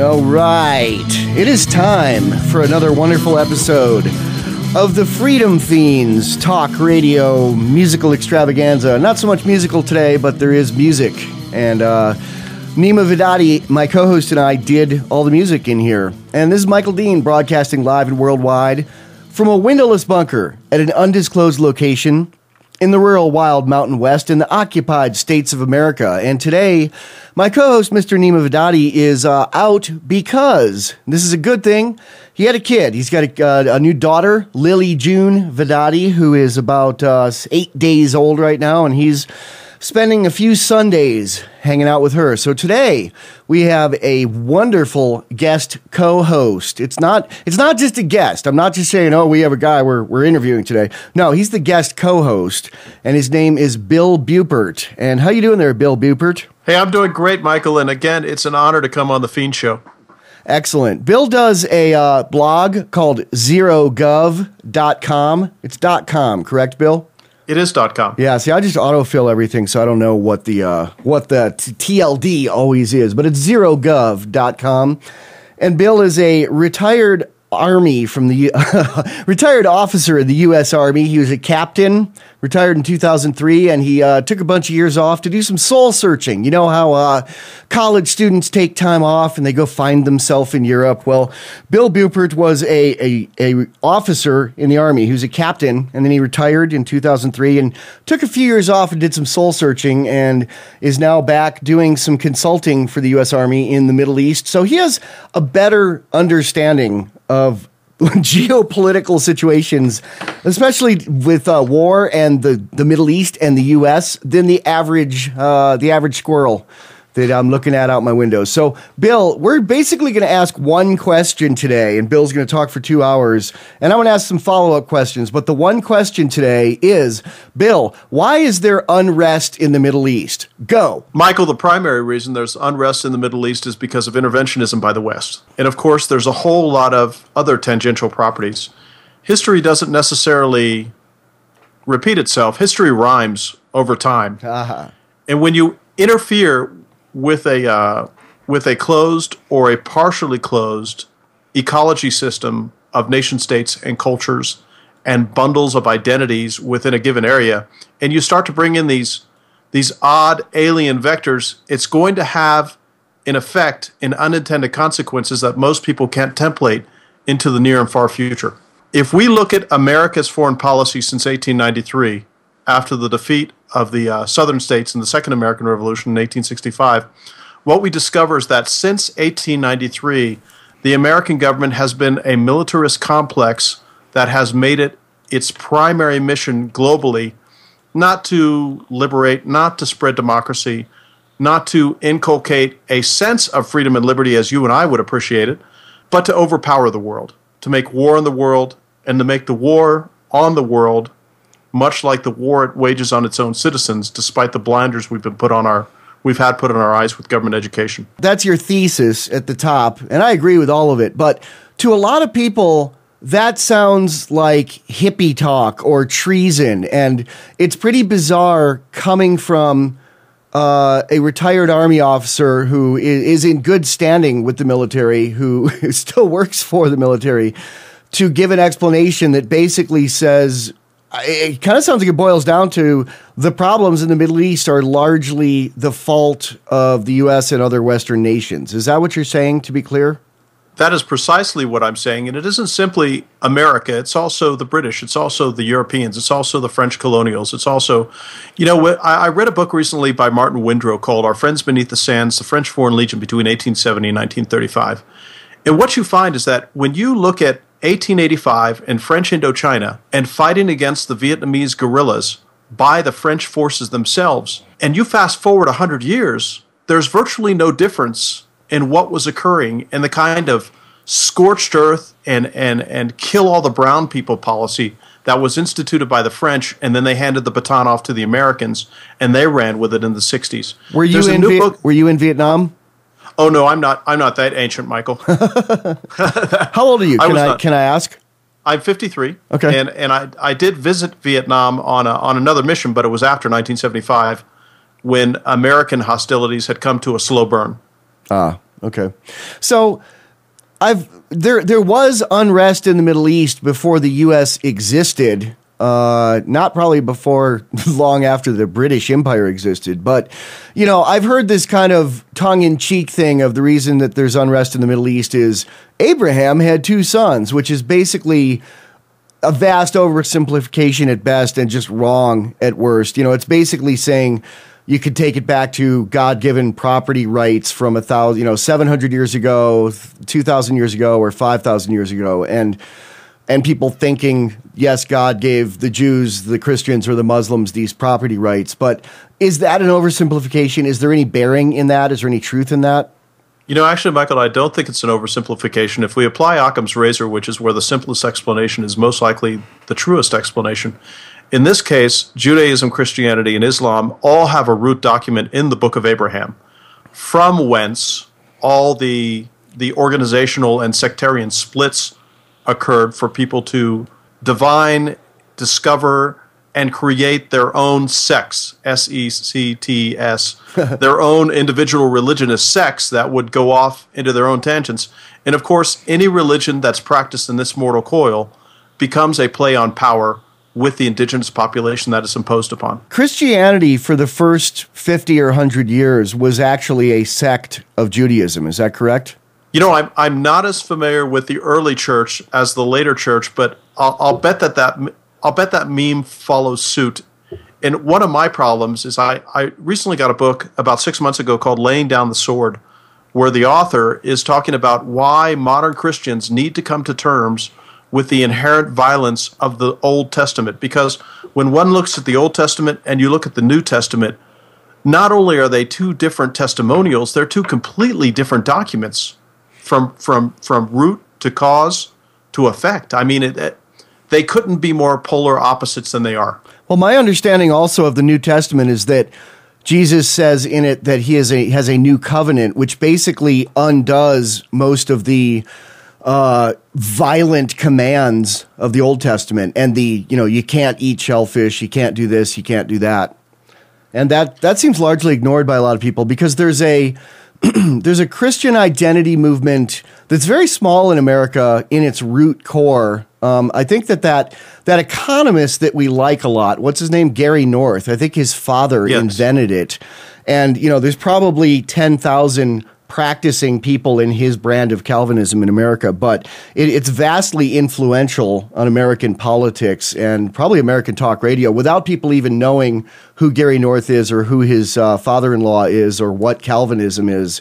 All right. It is time for another wonderful episode of the Freedom Feens Talk Radio Musical Extravaganza. Not so much musical today, but there is music. And uh, Neema Vedadi, my co host, and I did all the music in here. And this is Michael Dean broadcasting live and worldwide from a windowless bunker at an undisclosed location in the rural wild mountain west in the occupied states of America. And today, my co host, Mr. Neema Vedadi, is uh, out because this is a good thing. He had a kid. He's got a, uh, a new daughter, Lily June Vedadi, who is about uh, eight days old right now, and he's spending a few Sundays hanging out with her. So today we have a wonderful guest co-host. It's not it's not just a guest. I'm not just saying, oh, we have a guy we're we're interviewing today. No, he's the guest co-host, and his name is Bill Buppert. And how you doing there, Bill Buppert? Hey, I'm doing great, Michael. And again, it's an honor to come on the Feen Show. Excellent. Bill does a uh, blog called zerogov.com. It's .com, correct, Bill? It is .com. Yeah, see, I just autofill everything, so I don't know what the uh, what the TLD always is, but it's zerogov.com. And Bill is a retired Army from the retired officer in the U.S. Army. He was a captain, retired in 2003, and he uh, took a bunch of years off to do some soul searching. You know how uh, college students take time off and they go find themselves in Europe. Well, Bill Buppert was a, a, a officer in the Army. He was a captain, and then he retired in 2003 and took a few years off and did some soul searching, and is now back doing some consulting for the U.S. Army in the Middle East. So he has a better understanding of geopolitical situations, especially with uh, war and the, the Middle East and the U.S., than the average uh, the average squirrel that I'm looking at out my window. So, Bill, we're basically going to ask one question today, and Bill's going to talk for two hours, and I'm going to ask some follow up questions. But the one question today is, Bill, why is there unrest in the Middle East? Go, Michael. The primary reason there's unrest in the Middle East is because of interventionism by the West, and of course, there's a whole lot of other tangential properties. History doesn't necessarily repeat itself. History rhymes over time, uh-huh. and when you interfere with a uh, with a closed or a partially closed ecology system of nation states and cultures and bundles of identities within a given area, and you start to bring in these these odd alien vectors, it's going to have in effect in unintended consequences that most people can't template into the near and far future. If we look at America's foreign policy since 1893, after the defeat of the uh, southern states in the Second American Revolution in 1865, what we discover is that since 1893, the American government has been a militarist complex that has made it its primary mission globally not to liberate, not to spread democracy, not to inculcate a sense of freedom and liberty as you and I would appreciate it, but to overpower the world, to make war on the world, and to make the war on the world much like the war it wages on its own citizens, despite the blinders we've been put on our we've had put on our eyes with government education. That's your thesis at the top, and I agree with all of it. But to a lot of people, that sounds like hippie talk or treason, and it's pretty bizarre coming from uh, a retired army officer who is in good standing with the military, who still works for the military, to give an explanation that basically says it kind of sounds like it boils down to the problems in the Middle East are largely the fault of the U.S. and other Western nations. Is that what you're saying, to be clear? That is precisely what I'm saying. And it isn't simply America, it's also the British, it's also the Europeans, it's also the French colonials. It's also, you know, I read a book recently by Martin Windrow called Our Friends Beneath the Sands The French Foreign Legion Between 1870 and 1935. And what you find is that when you look at 1885 in French Indochina and fighting against the Vietnamese guerrillas by the French forces themselves. And you fast forward 100 years, there's virtually no difference in what was occurring and the kind of scorched earth and, and, and kill all the brown people policy that was instituted by the French, and then they handed the baton off to the Americans, and they ran with it in the 60s. Were you, in, Viet- were you in Vietnam? Oh no, I'm not. I'm not that ancient, Michael. How old are you? Can I, I can I ask? I'm 53. Okay. And and I I did visit Vietnam on a, on another mission, but it was after 1975 when American hostilities had come to a slow burn. Ah, Okay. So I've there there was unrest in the Middle East before the U.S. existed. Uh, not probably before long after the British Empire existed, but you know I've heard this kind of tongue in cheek thing of the reason that there's unrest in the Middle East is Abraham had two sons, which is basically a vast oversimplification at best and just wrong at worst. You know, it's basically saying you could take it back to God given property rights from a thousand, you know, 700 years ago, 2,000 years ago, or 5,000 years ago. And, and people thinking, yes, God gave the Jews, the Christians, or the Muslims these property rights. But is that an oversimplification? Is there any bearing in that? Is there any truth in that? You know, actually, Michael, I don't think it's an oversimplification. If we apply Occam's razor, which is where the simplest explanation is most likely the truest explanation, in this case, Judaism, Christianity, and Islam all have a root document in the Book of Abraham, from whence all the the organizational and sectarian splits occurred for people to divine, discover, and create their own sects, S E C T S, their own individual religionist sects that would go off into their own tangents. And of course, any religion that's practiced in this mortal coil becomes a play on power with the indigenous population that is imposed upon. Christianity, for the first 50 or 100 years, was actually a sect of Judaism. Is that correct? You know, I'm, I'm not as familiar with the early church as the later church, but I'll, I'll bet that, that I'll bet that meme follows suit. And one of my problems is I, I recently got a book about six months ago called Laying Down the Sword, where the author is talking about why modern Christians need to come to terms with the inherent violence of the Old Testament. Because when one looks at the Old Testament and you look at the New Testament, not only are they two different testimonials, they're two completely different documents from from from root to cause to effect. I mean, it, it, they couldn't be more polar opposites than they are. Well, my understanding also of the New Testament is that Jesus says in it that he is a, has a new covenant, which basically undoes most of the uh, violent commands of the Old Testament and the you know you can't eat shellfish, you can't do this, you can't do that, and that that seems largely ignored by a lot of people because there's a there's a Christian identity movement that's very small in America in its root core. Um, I think that, that that economist that we like a lot, what's his name, Gary North. I think his father yes. invented it, and you know, there's probably ten thousand practicing people in his brand of Calvinism in America, but it, it's vastly influential on American politics and probably American talk radio without people even knowing who Gary North is or who his uh, father in law is or what Calvinism is.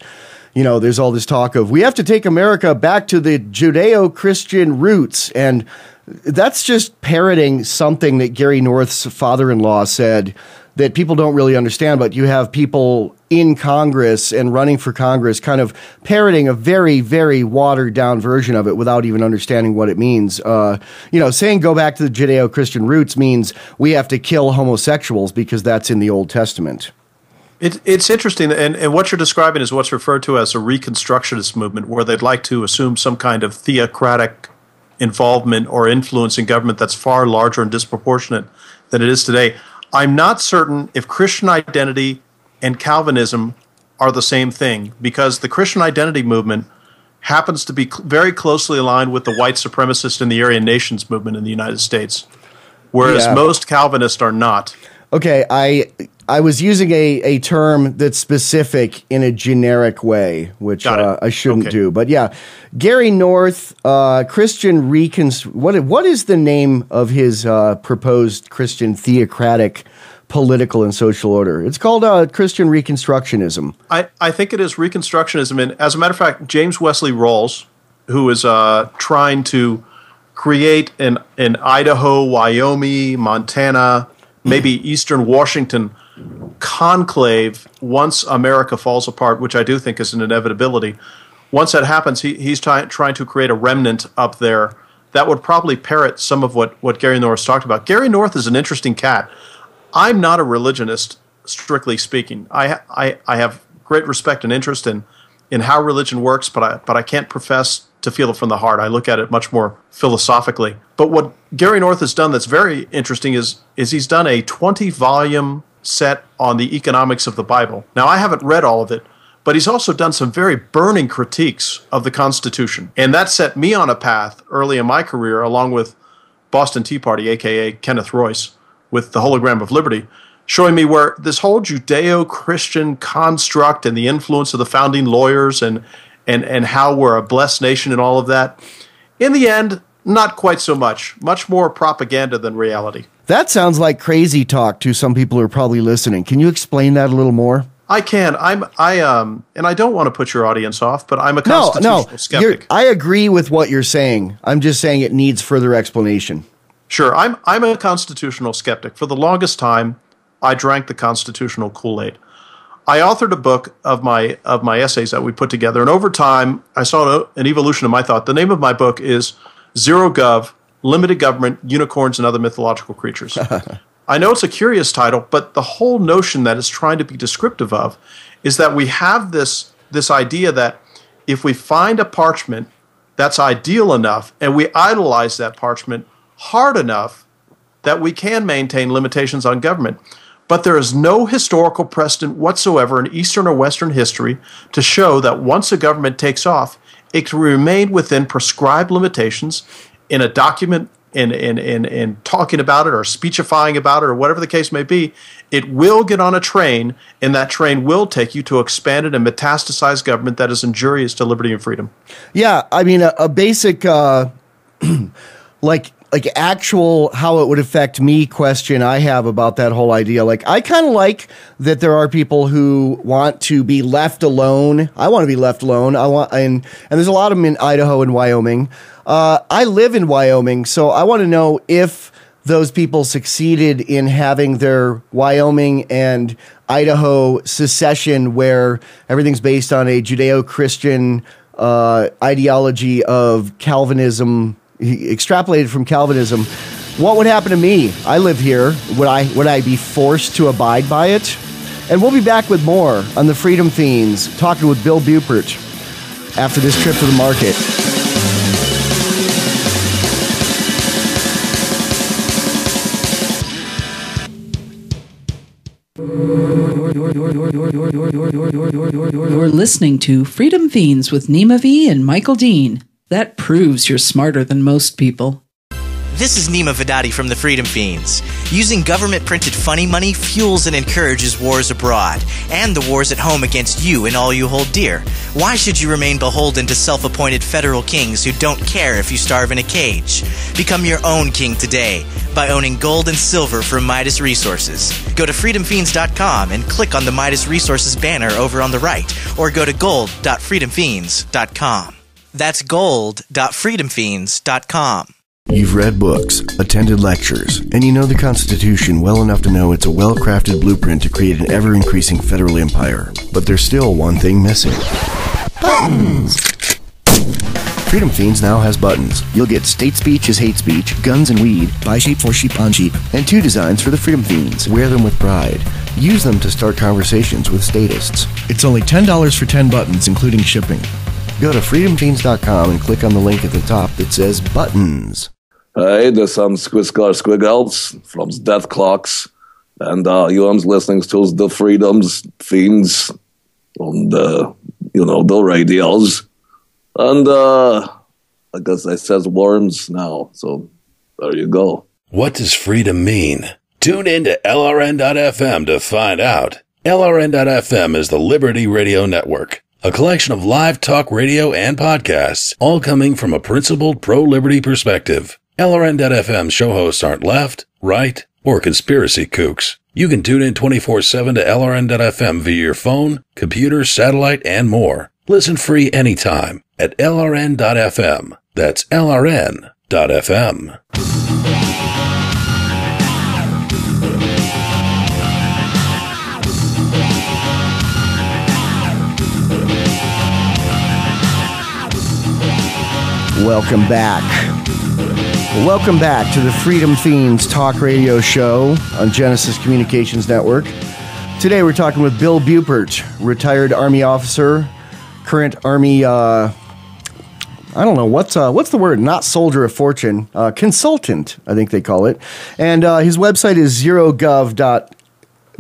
You know, there's all this talk of we have to take America back to the Judeo Christian roots. And that's just parroting something that Gary North's father in law said that people don't really understand, but you have people in Congress and running for Congress kind of parroting a very, very watered down version of it without even understanding what it means. Uh, you know, saying go back to the Judeo Christian roots means we have to kill homosexuals because that's in the Old Testament. It, it's interesting, and, and what you're describing is what's referred to as a Reconstructionist movement, where they'd like to assume some kind of theocratic involvement or influence in government that's far larger and disproportionate than it is today. I'm not certain if Christian identity and Calvinism are the same thing because the Christian identity movement happens to be very closely aligned with the white supremacist and the Aryan nations movement in the United States, whereas yeah. most Calvinists are not. Okay, I I was using a, a term that's specific in a generic way, which uh, I shouldn't okay. do. But yeah, Gary North, uh, Christian Reconst. What what is the name of his uh, proposed Christian theocratic political and social order? It's called uh, Christian Reconstructionism. I, I think it is Reconstructionism, and as a matter of fact, James Wesley Rawles, who is uh, trying to create an in Idaho, Wyoming, Montana, maybe Eastern Washington conclave once America falls apart, which I do think is an inevitability. Once that happens, he, he's try, trying to create a remnant up there that would probably parrot some of what, what Gary North talked about. Gary North is an interesting cat. I'm not a religionist, strictly speaking. I, I, I have great respect and interest in, in how religion works, but I, but I can't profess to feel it from the heart. I look at it much more philosophically. But what Gary North has done that's very interesting is, is he's done a 20 volume set on the economics of the Bible. Now, I haven't read all of it, but he's also done some very burning critiques of the Constitution. And that set me on a path early in my career, along with Boston T. Party, aka Kenneth Royce, with the Hologram of Liberty, showing me where this whole Judeo Christian construct and the influence of the founding lawyers and, and, and how we're a blessed nation and all of that. In the end, not quite so much. Much more propaganda than reality. That sounds like crazy talk to some people who are probably listening. Can you explain that a little more? I can. I'm. I um. And I don't want to put your audience off, but I'm a No, constitutional no. skeptic. You're, I agree with what you're saying. I'm just saying it needs further explanation. Sure, I'm I'm a constitutional skeptic. For the longest time, I drank the constitutional Kool-Aid. I authored a book of my of my essays that we put together, and over time, I saw an evolution of my thought. The name of my book is Zero Gov: Limited Government, Unicorns, and Other Mythological Creatures. I know it's a curious title, but the whole notion that it's trying to be descriptive of is that we have this this idea that if we find a parchment that's ideal enough and we idolize that parchment hard enough that we can maintain limitations on government. But there is no historical precedent whatsoever in Eastern or Western history to show that once a government takes off, it can remain within prescribed limitations in a document in, in, in, in talking about it or speechifying about it or whatever the case may be. It will get on a train, and that train will take you to expanded and metastasized government that is injurious to liberty and freedom. Yeah, I mean a, a basic uh, like like actual how it would affect me question I have about that whole idea. Like I kind of like that there are people who want to be left alone. I want to be left alone. I want and and there's a lot of them in Idaho and Wyoming. Uh, I live in Wyoming, so I want to know if those people succeeded in having their Wyoming and Idaho secession, where everything's based on a Judeo Christian uh, ideology of Calvinism, extrapolated from Calvinism. What would happen to me? I live here. Would I would I be forced to abide by it? And we'll be back with more on the Freedom Feens, talking with Bill Buppert after this trip to the market. You're listening to Freedom Feens with Neema V and Michael Dean. That proves you're smarter than most people. This is Neema Vedadi from the Freedom Feens. Using government printed funny money fuels and encourages wars abroad and the wars at home against you and all you hold dear. Why should you remain beholden to self appointed federal kings who don't care if you starve in a cage? Become your own king today by owning gold and silver from Midas Resources. Go to freedomfeens.com and click on the Midas Resources banner over on the right, or go to gold.freedomfeens.com. That's gold.freedomfeens.com. You've read books, attended lectures, and you know the Constitution well enough to know it's a well crafted blueprint to create an ever increasing federal empire. But there's still one thing missing buttons! Freedom Feens now has buttons. You'll get state speech is hate speech, guns and weed, buy sheep for sheep on sheep, and two designs for the Freedom Feens. Wear them with pride. Use them to start conversations with statists. It's only $10 for 10 buttons, including shipping. Go to freedomfeens.com and click on the link at the top that says buttons. Hey, there's some Squizzcar Squiggles from Death Clocks. And uh, you are listening to the Freedoms Feens on the, you know, the radios. And uh, I guess it says worms now. So there you go. What does freedom mean? Tune in to LRN.FM to find out. LRN.FM is the Liberty Radio Network, a collection of live talk radio and podcasts, all coming from a principled pro liberty perspective. LRN.FM show hosts aren't left, right, or conspiracy kooks. You can tune in 24 7 to LRN.FM via your phone, computer, satellite, and more. Listen free anytime at LRN.FM. That's LRN.FM. Welcome back. Welcome back to the Freedom Feens Talk Radio Show on Genesis Communications Network. Today we're talking with Bill Buppert, retired Army officer, current Army. Uh, I don't know what's uh, what's the word? Not soldier of fortune, uh, consultant. I think they call it. And uh, his website is zerogov dot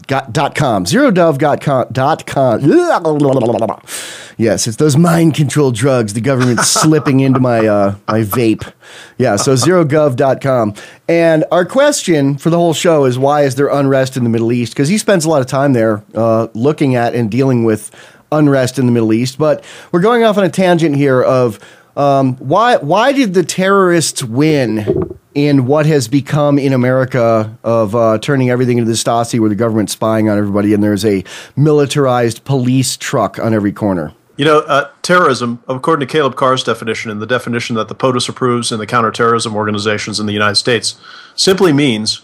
got, dot com. Zerodove dot com. Dot com. Yes, it's those mind control drugs the government's slipping into my uh, my vape. Yeah, so zerogov.com. And our question for the whole show is why is there unrest in the Middle East? Because he spends a lot of time there uh, looking at and dealing with unrest in the Middle East. But we're going off on a tangent here of um, why why did the terrorists win in what has become in America of uh, turning everything into the Stasi, where the government's spying on everybody, and there's a militarized police truck on every corner. You know, uh, terrorism, according to Caleb Carr's definition and the definition that the POTUS approves in the counterterrorism organizations in the United States, simply means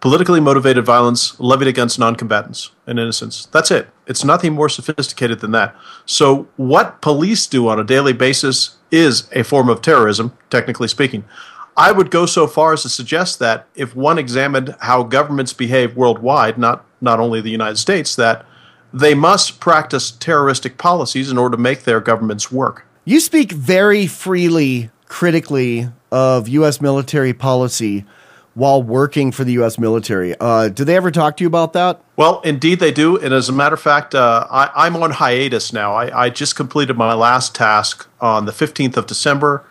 politically motivated violence levied against noncombatants and innocents. That's it. It's nothing more sophisticated than that. So, what police do on a daily basis is a form of terrorism, technically speaking. I would go so far as to suggest that if one examined how governments behave worldwide, not, not only the United States, that they must practice terroristic policies in order to make their governments work. You speak very freely, critically of U.S. military policy while working for the U.S. military. Uh, do they ever talk to you about that? Well, indeed they do. And as a matter of fact, uh, I, am on hiatus now. I, I just completed my last task on the 15th of December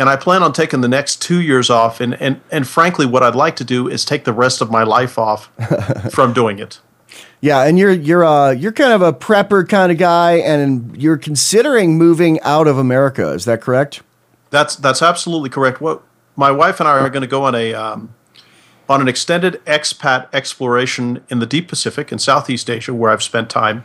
and I plan on taking the next two years off. And, and, and frankly, what I'd like to do is take the rest of my life off from doing it. Yeah, and you're you're uh you're kind of a prepper kind of guy, and you're considering moving out of America. Is that correct? That's that's absolutely correct. What my wife and I are going to go on a um, on an extended expat exploration in the deep Pacific in Southeast Asia, where I've spent time,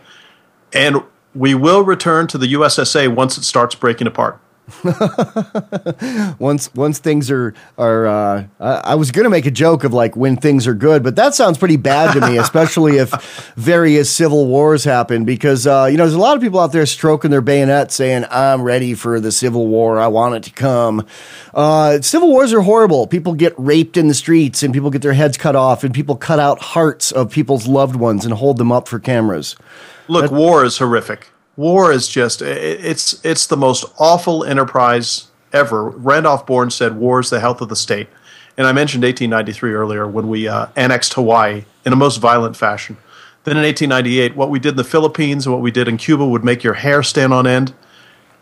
and we will return to the USSA once it starts breaking apart. once once things are are uh, I, I, was gonna make a joke of like when things are good, but that sounds pretty bad to me, especially if various civil wars happen. Because uh, you know, there's a lot of people out there stroking their bayonet, saying, "I'm ready for the civil war. I want it to come." Uh, civil wars are horrible. People get raped in the streets, and people get their heads cut off, and people cut out hearts of people's loved ones and hold them up for cameras. Look, that, war is horrific war is just it's it's the most awful enterprise ever. Randolph Bourne said, "War is the health of the state." And I mentioned 1893 earlier when we uh, annexed Hawaii in a most violent fashion. Then in 1898, what we did in the Philippines and what we did in Cuba would make your hair stand on end.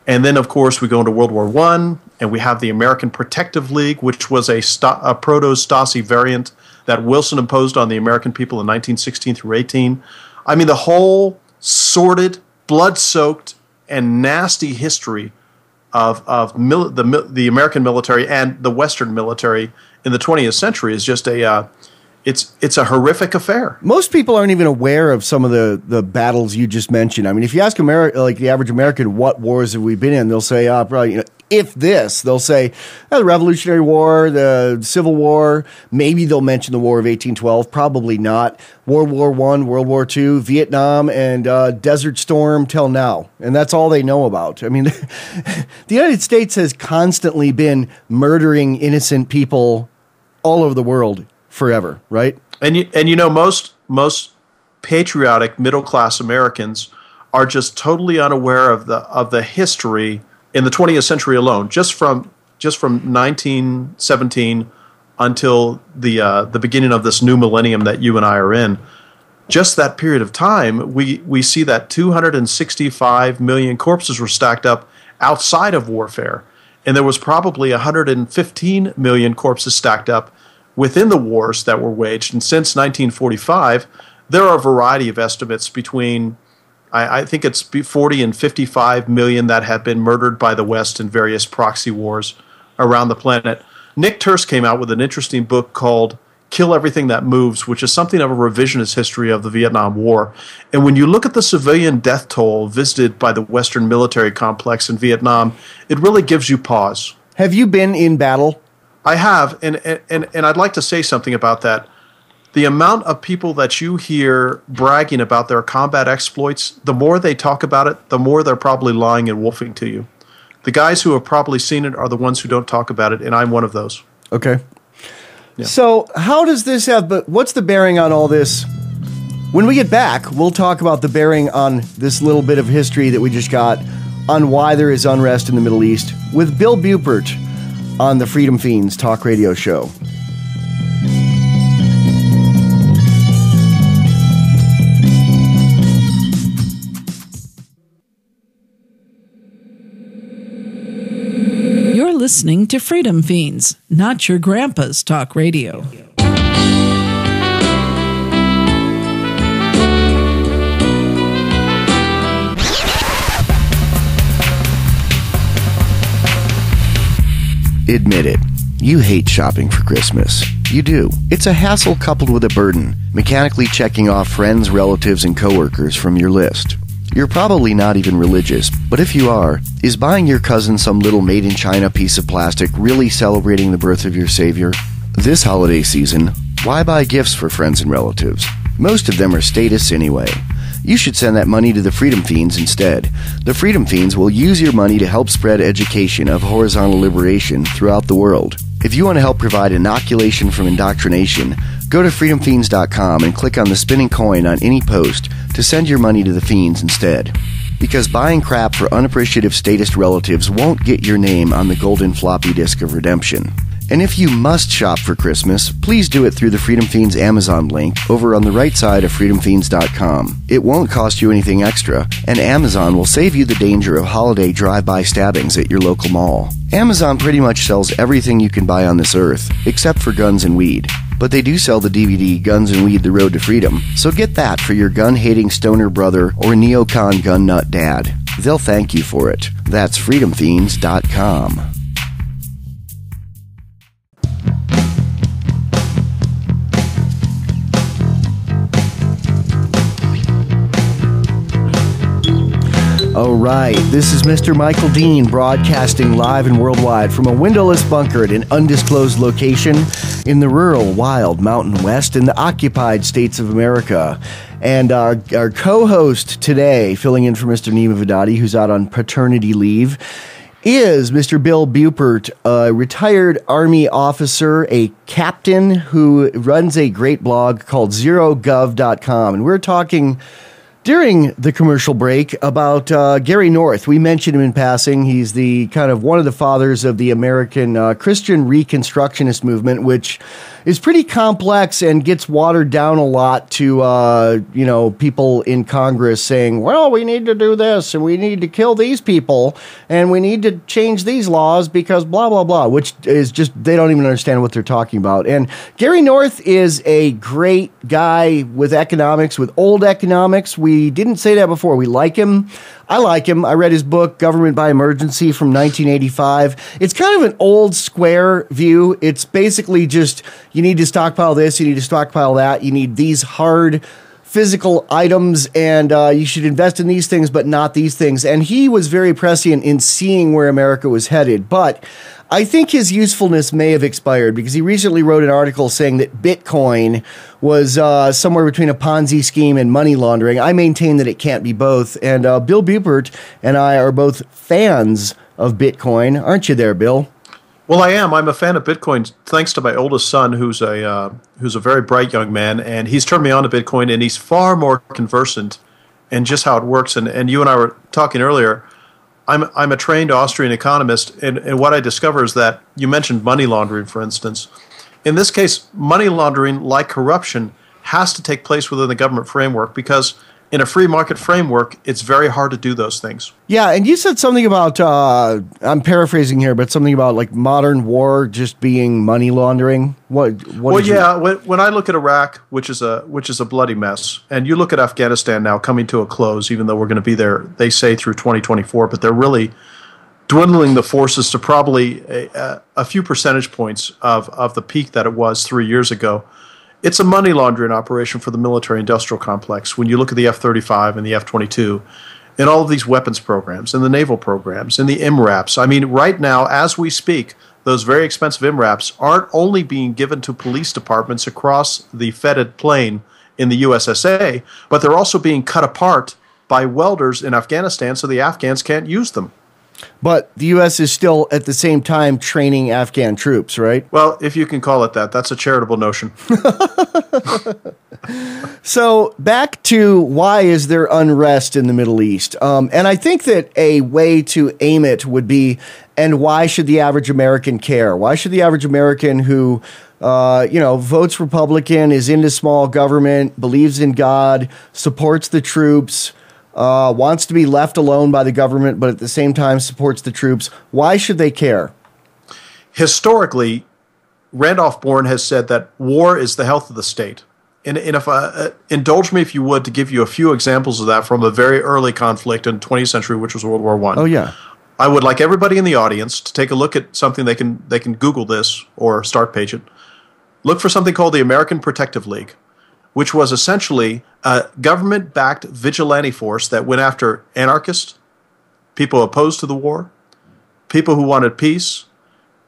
And then, of course, we go into World War One, and we have the American Protective League, which was a, a proto-Stasi variant that Wilson imposed on the American people in 1916 through 18. I mean, the whole sordid blood soaked and nasty history of, of the, the American military and the Western military in the 20th century is just a. Uh, it's it's a horrific affair. Most people aren't even aware of some of the, the battles you just mentioned. I mean, if you ask America, like the average American, what wars have we been in? They'll say, "Ah, oh, probably you know, if this, they'll say oh, the Revolutionary War, the Civil War. Maybe they'll mention the War of 1812. Probably not. World War One, World War Two, Vietnam, and uh, Desert Storm till now, and that's all they know about. I mean, the United States has constantly been murdering innocent people all over the world forever, right? And you and you know most most patriotic middle class Americans are just totally unaware of the of the history in the 20th century alone, just from just from 1917 until the uh, the beginning of this new millennium that you and I are in, just that period of time, we we see that 265 million corpses were stacked up outside of warfare, and there was probably 115 million corpses stacked up within the wars that were waged. And since 1945, there are a variety of estimates between I, I, think it's 40 and 55 million that have been murdered by the West in various proxy wars around the planet. Nick Turse came out with an interesting book called Kill Everything That Moves, which is something of a revisionist history of the Vietnam War. And when you look at the civilian death toll visited by the Western military complex in Vietnam, it really gives you pause. Have you been in battle? I have, and, and, and I'd like to say something about that the amount of people that you hear bragging about their combat exploits, the more they talk about it, the more they're probably lying and wolfing to you. The guys who have probably seen it are the ones who don't talk about it, and I'm one of those. Okay. Yeah. So, how does this have, but what's the bearing on all this? When we get back, we'll talk about the bearing on this little bit of history that we just got on why there is unrest in the Middle East with Bill Buppert on the Freedom Feens Talk Radio Show. You're listening to Freedom Feens, not your grandpa's talk radio. Admit it. You hate shopping for Christmas. You do. It's a hassle coupled with a burden, mechanically checking off friends, relatives, and coworkers from your list. You're probably not even religious, but if you are, is buying your cousin some little made in China piece of plastic really celebrating the birth of your Savior? This holiday season, why buy gifts for friends and relatives? Most of them are status anyway. You should send that money to the Freedom Feens instead. The Freedom Feens will use your money to help spread education of horizontal liberation throughout the world. If you want to help provide inoculation from indoctrination, go to freedomfeens.com and click on the spinning coin on any post to send your money to the Feens instead. Because buying crap for unappreciative statist relatives won't get your name on the golden floppy disk of redemption. And if you must shop for Christmas, please do it through the Freedom Feens Amazon link over on the right side of freedomfeens.com. It won't cost you anything extra, and Amazon will save you the danger of holiday drive-by stabbings at your local mall. Amazon pretty much sells everything you can buy on this earth, except for guns and weed. But they do sell the DVD Guns and Weed The Road to Freedom, so get that for your gun hating stoner brother or neocon gun nut dad. They'll thank you for it. That's freedomfeens.com. All right, this is Mr. Michael Dean broadcasting live and worldwide from a windowless bunker at an undisclosed location in the rural, wild Mountain West in the occupied states of America. And our, our co host today, filling in for Mr. Neema Vedadi, who's out on paternity leave, is Mr. Bill Buppert, a retired Army officer, a captain who runs a great blog called ZeroGov.com. And we're talking during the commercial break about uh, Gary North. We mentioned him in passing. He's the kind of one of the fathers of the American uh, Christian Reconstructionist movement, which is pretty complex and gets watered down a lot to uh, you know people in Congress saying, "Well, we need to do this and we need to kill these people and we need to change these laws because blah blah blah," which is just they don't even understand what they're talking about. And Gary North is a great guy with economics, with old economics. We didn't say that before. We like him. I like him. I read his book, Government by Emergency from 1985. It's kind of an old square view. It's basically just you need to stockpile this, you need to stockpile that, you need these hard physical items and uh, you should invest in these things but not these things. And he was very prescient in seeing where america was headed. But i think his usefulness may have expired because he recently wrote an article saying that bitcoin was uh, somewhere between a ponzi scheme and money laundering. I maintain that it can't be both. And uh, bill buppert and i are both fans of bitcoin. Aren't you there bill Well, I am. I'm a fan of Bitcoin thanks to my oldest son, who's a uh, who's a very bright young man, and he's turned me on to Bitcoin, and he's far more conversant in just how it works. And, and you and I were talking earlier. I'm I'm a trained Austrian economist, and, and what I discover is that you mentioned money laundering, for instance. In this case, money laundering, like corruption, has to take place within the government framework because in a free market framework, it's very hard to do those things. Yeah, and you said something about uh, I'm paraphrasing here, but something about like modern war just being money laundering. What? what well, yeah. When, when I look at Iraq, which is a which is a bloody mess, and you look at Afghanistan now coming to a close, even though we're going to be there, they say through 2024, but they're really dwindling the forces to probably a, a, a few percentage points of of the peak that it was three years ago. It's a money laundering operation for the military industrial complex. When you look at the F 35 and the F 22, and all of these weapons programs, and the naval programs, and the MRAPs. I mean, right now, as we speak, those very expensive MRAPs aren't only being given to police departments across the fetid plain in the USSA, but they're also being cut apart by welders in Afghanistan so the Afghans can't use them. But the U.S. is still at the same time training Afghan troops, right? Well, if you can call it that, that's a charitable notion. So back to why is there unrest in the Middle East? Um, and I think that a way to aim it would be, and why should the average American care? Why should the average American who, uh, you know, votes Republican, is into small government, believes in God, supports the troops, uh, wants to be left alone by the government, but at the same time supports the troops? Why should they care? historically, Randolph Bourne has said that war is the health of the state. And, and if uh, uh, indulge me, if you would, to give you a few examples of that from a very early conflict in the 20th century, which was World War One. Oh yeah. I would like everybody in the audience to take a look at something they can they can Google this or start page it. Look for something called the American Protective League, which was essentially a government-backed vigilante force that went after anarchists, people opposed to the war, people who wanted peace,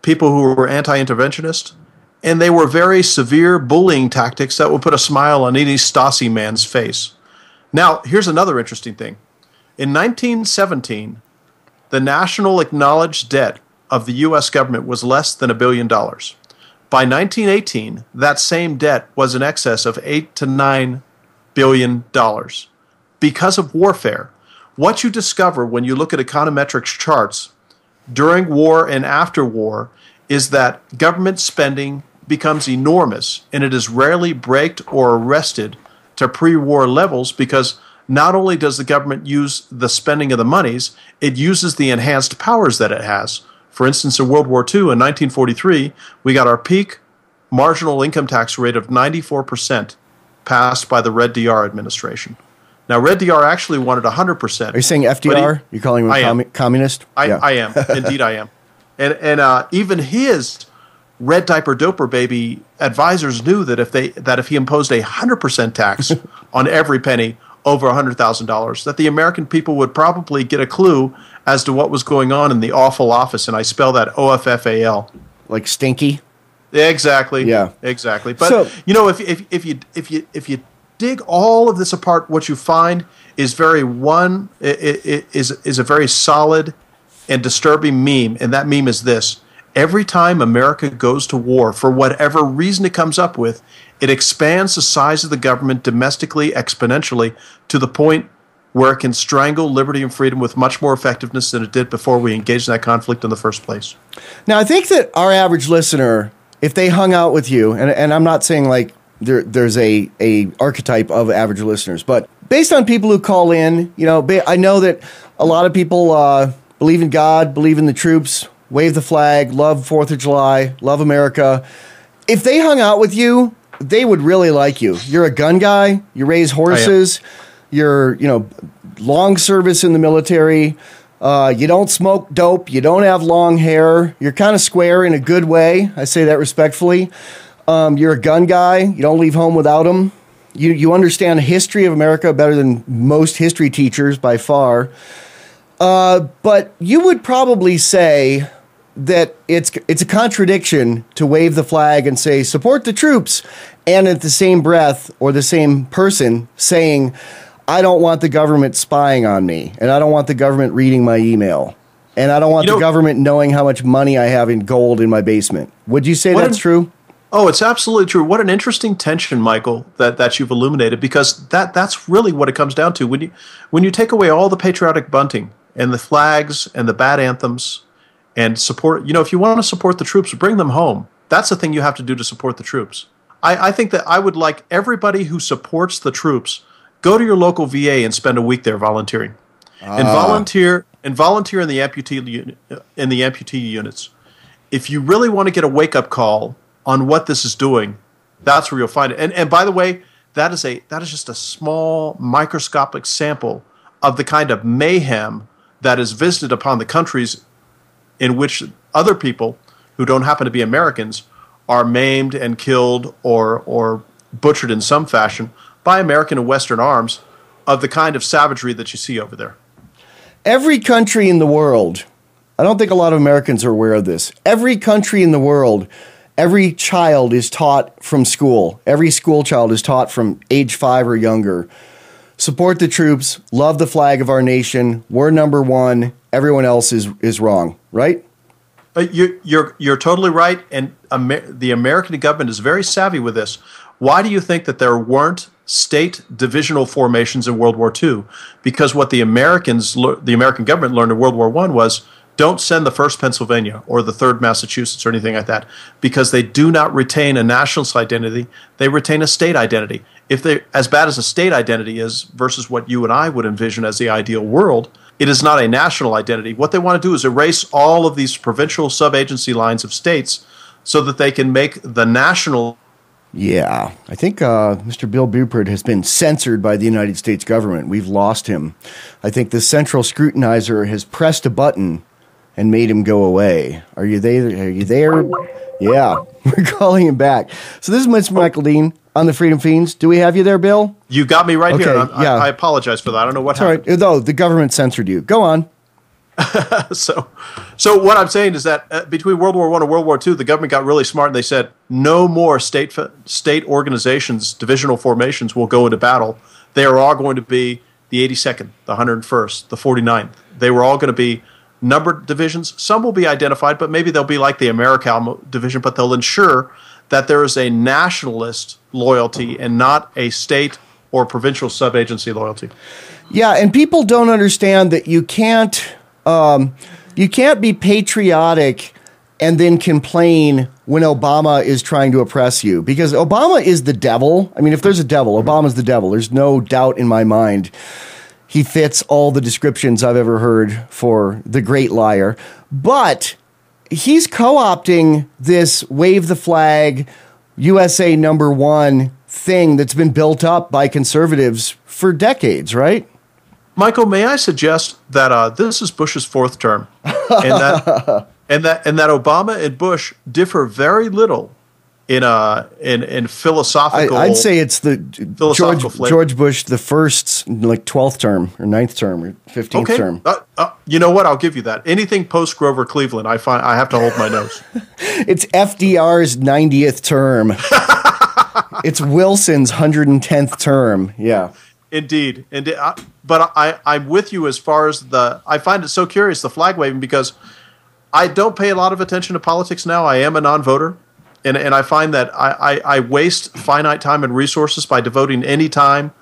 people who were anti-interventionist, and they were very severe bullying tactics that would put a smile on any Stasi man's face. Now, here's another interesting thing. In 1917, the national acknowledged debt of the US government was less than a billion dollars. By 1918, that same debt was in excess of 8 to 9 billion dollars. Because of warfare, what you discover when you look at econometrics charts during war and after war is that government spending becomes enormous and it is rarely braked or arrested to pre war levels because not only does the government use the spending of the monies, it uses the enhanced powers that it has. For instance, in World War II in 1943, we got our peak marginal income tax rate of 94% passed by the Red DR administration. Now, Red DR actually wanted 100%. Are you saying FDR? You're calling him I a commu- communist? I, Yeah. I am. Indeed, I am. And, and uh, even his red diaper doper baby advisors knew that if they that if he imposed a hundred percent tax on every penny over hundred thousand dollars, that the American people would probably get a clue as to what was going on in the awful office. And I spell that O F F A L. like stinky. Exactly. Yeah. Exactly. But So- you know, if, if if you if you if you dig all of this apart, what you find is very one i- i- i- is is a very solid and disturbing meme, and that meme is this: every time America goes to war, for whatever reason it comes up with, it expands the size of the government domestically exponentially to the point where it can strangle liberty and freedom with much more effectiveness than it did before we engaged in that conflict in the first place. Now, I think that our average listener, if they hung out with you, and, and I'm not saying like there, there's a, a archetype of average listeners, but based on people who call in, you know, I know that a lot of people uh, believe in God, believe in the troops, wave the flag, love Fourth of July, love America. If they hung out with you, they would really like you. You're a gun guy. You raise horses. You're, you know, long service in the military. Uh, you don't smoke dope. You don't have long hair. You're kind of square in a good way. I say that respectfully. Um, you're a gun guy. You don't leave home without them. You, you understand history of America better than most history teachers by far. Uh, but you would probably say that it's it's a contradiction to wave the flag and say support the troops, and at the same breath or the same person saying, "I don't want the government spying on me, and I don't want the government reading my email, and I don't want You the know- government knowing how much money I have in gold in my basement." Would you say that's an- true? Oh, it's absolutely true. What an interesting tension, Michael, that, that you've illuminated, because that, that's really what it comes down to. When you when you take away all the patriotic bunting and the flags and the bad anthems and support, you know, if you want to support the troops, bring them home. That's the thing you have to do to support the troops. I, I think that I would like everybody who supports the troops go to your local VA and spend a week there volunteering, and ah. volunteer and volunteer in the amputee in the amputee units if you really want to get a wake up call on what this is doing, that's where you'll find it. And and by the way, that is a that is just a small microscopic sample of the kind of mayhem that is visited upon the countries in which other people who don't happen to be Americans are maimed and killed or or butchered in some fashion by American and Western arms of the kind of savagery that you see over there. Every country in the world, I don't think a lot of Americans are aware of this. Every country in the world, every child is taught from school. Every school child is taught from age five or younger. Support the troops, love the flag of our nation. We're number one. Everyone else is, is wrong, right? Uh, you, you're you're totally right, and Amer- the American government is very savvy with this. Why do you think that there weren't state divisional formations in World War II? Because what the Americans, lear- the American government learned in World War One was don't send the first Pennsylvania or the third Massachusetts or anything like that, because they do not retain a nationalist identity; they retain a state identity. If they, as bad as a state identity is versus what you and I would envision as the ideal world, it is not a national identity. What they want to do is erase all of these provincial sub-agency lines of states so that they can make the national Yeah, I think uh, Mr. Bill Buppert has been censored by the United States government. We've lost him. I think the central scrutinizer has pressed a button and made him go away. Are you there? Are you there? Yeah, we're calling him back. So this is. Michael Dean on the Freedom Feens. Do we have you there, Bill? You got me right Okay, here. I'm- yeah. I, I apologize for that. I don't know what All happened. right. No, the government censored you. Go on. so, so what I'm saying is that uh, between World War One and World War Two, the government got really smart and they said no more state fa- state organizations, divisional formations will go into battle. They are all going to be the 82nd, the 101st, the 49th. They were all going to be numbered divisions. Some will be identified, but maybe they'll be like the Americal division, but they'll ensure that there is a nationalist loyalty and not a state or provincial sub-agency loyalty. Yeah, and people don't understand that you can't um, you can't be patriotic and then complain when Obama is trying to oppress you because Obama is the devil. I mean, if there's a devil, Obama's the devil. There's no doubt in my mind. He fits all the descriptions I've ever heard for the great liar. But he's co-opting this wave the flag USA number 1 thing that's been built up by conservatives for decades, right? Michael, may I suggest that uh, this is Bush's fourth term, and that and that and that Obama and Bush differ very little in uh in in I, philosophical. I'd say it's the George flavor. George Bush the first like twelfth term or 9th term or fifteenth okay. term. Uh, uh, you know what? I'll give you that. Anything post Grover Cleveland, I find I have to hold my nose. It's FDR's ninetieth term. it's Wilson's hundred and tenth term. Yeah. Indeed, indeed. I, but I, I'm with you as far as the. I find it so curious the flag waving because I don't pay a lot of attention to politics now. I am a non-voter, and and I find that I, I, I waste finite time and resources by devoting any time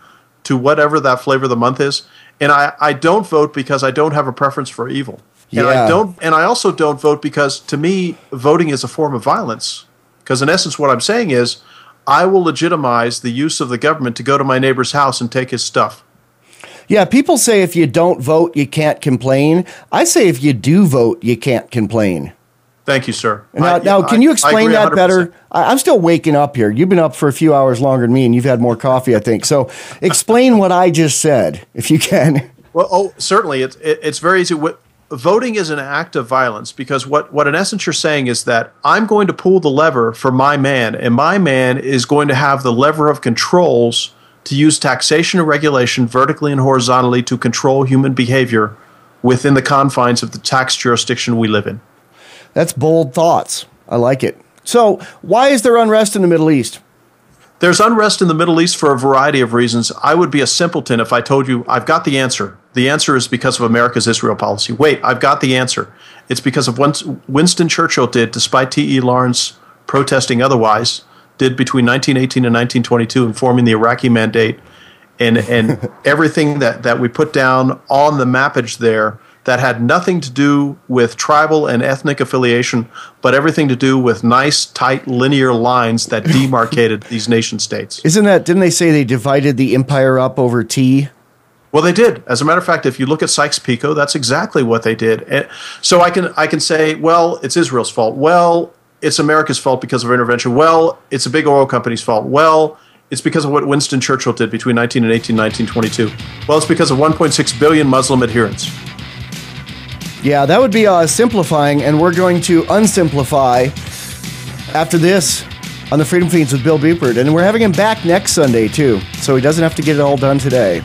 to whatever that flavor of the month is. And I, I don't vote because I don't have a preference for evil. And Yeah. I don't and I also don't vote because to me voting is a form of violence. Because in essence what I'm saying is I will legitimize the use of the government to go to my neighbor's house and take his stuff. Yeah, people say if you don't vote, you can't complain. I say if you do vote, you can't complain. Thank you, sir. Now, I- now can you explain that 100%. better? I, I'm still waking up here. You've been up for a few hours longer than me, and you've had more coffee, I think. So, explain what I just said, if you can. Well, oh, certainly, it's it, it's very easy. What, voting is an act of violence because what what in essence you're saying is that I'm going to pull the lever for my man, and my man is going to have the lever of controls to use taxation and regulation vertically and horizontally to control human behavior within the confines of the tax jurisdiction we live in. That's bold thoughts. I like it. So, why is there unrest in the Middle East? There's unrest in the Middle East for a variety of reasons. I would be a simpleton if I told you I've got the answer. The answer is because of America's Israel policy. Wait, I've got the answer. It's because of what Winston Churchill did, despite T.E. Lawrence protesting otherwise, did between 1918 and 1922 in forming the Iraqi Mandate and, and everything that, that we put down on the mappage there that had nothing to do with tribal and ethnic affiliation, but everything to do with nice, tight, linear lines that demarcated these nation states. Isn't that, didn't they say they divided the empire up over tea? Well, they did. As a matter of fact, if you look at Sykes-Picot, that's exactly what they did. And so I can I can say, well, it's Israel's fault. Well, it's America's fault because of intervention. Well, it's a big oil company's fault. Well, it's because of what Winston Churchill did between 1918 and 1922. Well, it's because of 1.6 billion Muslim adherents. Yeah, that would be uh, simplifying, and we're going to unsimplify after this on the Freedom Feens with Bill Buppert. And we're having him back next Sunday, too, so he doesn't have to get it all done today.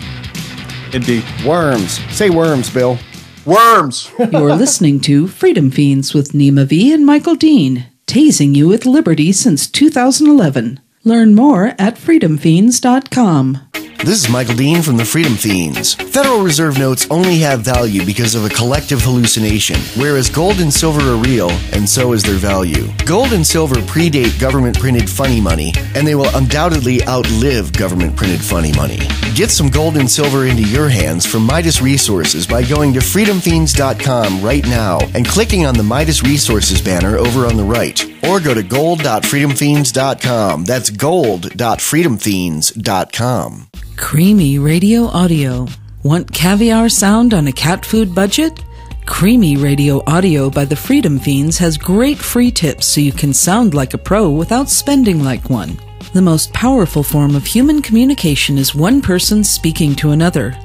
Indeed. Worms. Say worms, Bill. Worms. You're listening to Freedom Feens with Neema V and Michael Dean, tasing you with liberty since 2011. Learn more at freedomfeens.com. This is Michael Dean from the Freedom Feens. Federal Reserve notes only have value because of a collective hallucination, whereas gold and silver are real, and so is their value. Gold and silver predate government printed funny money, and they will undoubtedly outlive government printed funny money. Get some gold and silver into your hands from Midas Resources by going to freedomfeens.com right now and clicking on the Midas Resources banner over on the right. Or go to gold.freedomfeens.com. That's gold.freedomfeens.com. Creamy radio audio. Want caviar sound on a cat food budget? Creamy Radio Audio by the Freedom Feens has great free tips so you can sound like a pro without spending like one. The most powerful form of human communication is one person speaking to another.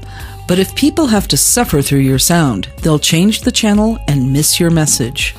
But if people have to suffer through your sound, they'll change the channel and miss your message.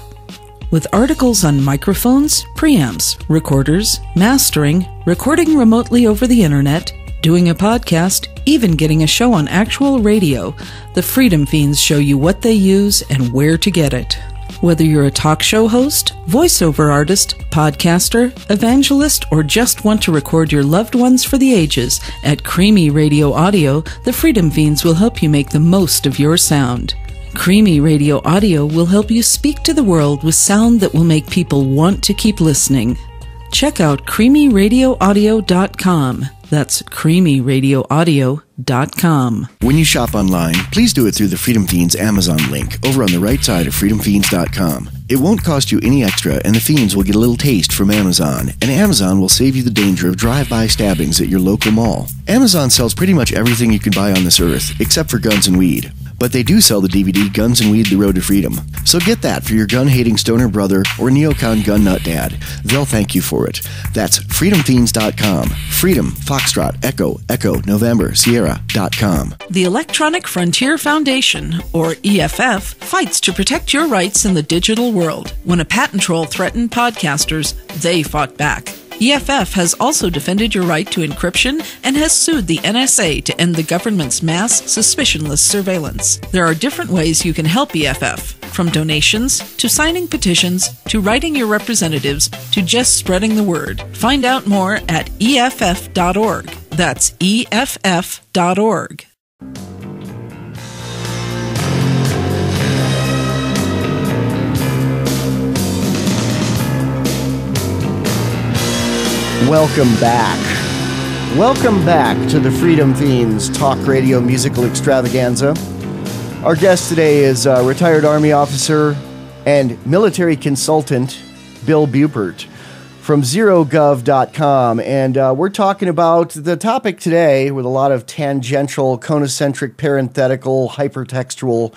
With articles on microphones, preamps, recorders, mastering, recording remotely over the internet, doing a podcast, even getting a show on actual radio, the Freedom Feens show you what they use and where to get it. Whether you're a talk show host, voiceover artist, podcaster, evangelist, or just want to record your loved ones for the ages, at Creamy Radio Audio, the Freedom Feens will help you make the most of your sound. Creamy Radio Audio will help you speak to the world with sound that will make people want to keep listening. Check out creamyradioaudio.com. That's creamyradioaudio.com. When you shop online, please do it through the Freedom Feens Amazon link over on the right side of freedomfeens.com. It won't cost you any extra, and the Feens will get a little taste from Amazon, and Amazon will save you the danger of drive by stabbings at your local mall. Amazon sells pretty much everything you can buy on this earth, except for guns and weed. But they do sell the DVD Guns and Weed The Road to Freedom. So get that for your gun hating stoner brother or neocon gun nut dad. They'll thank you for it. That's freedomfeens.com. Freedom, Foxtrot, Echo, Echo, November, Sierra.com. The Electronic Frontier Foundation, or EFF, fights to protect your rights in the digital world. When a patent troll threatened podcasters, they fought back. EFF has also defended your right to encryption and has sued the NSA to end the government's mass, suspicionless surveillance. There are different ways you can help EFF, from donations to signing petitions to writing your representatives to just spreading the word. Find out more at EFF.org. That's EFF.org. Welcome back. Welcome back to the Freedom Feens Talk Radio Musical Extravaganza. Our guest today is uh, retired Army officer and military consultant Bill Buppert from zerogov.com. And uh, we're talking about the topic today with a lot of tangential, conocentric, parenthetical, hypertextual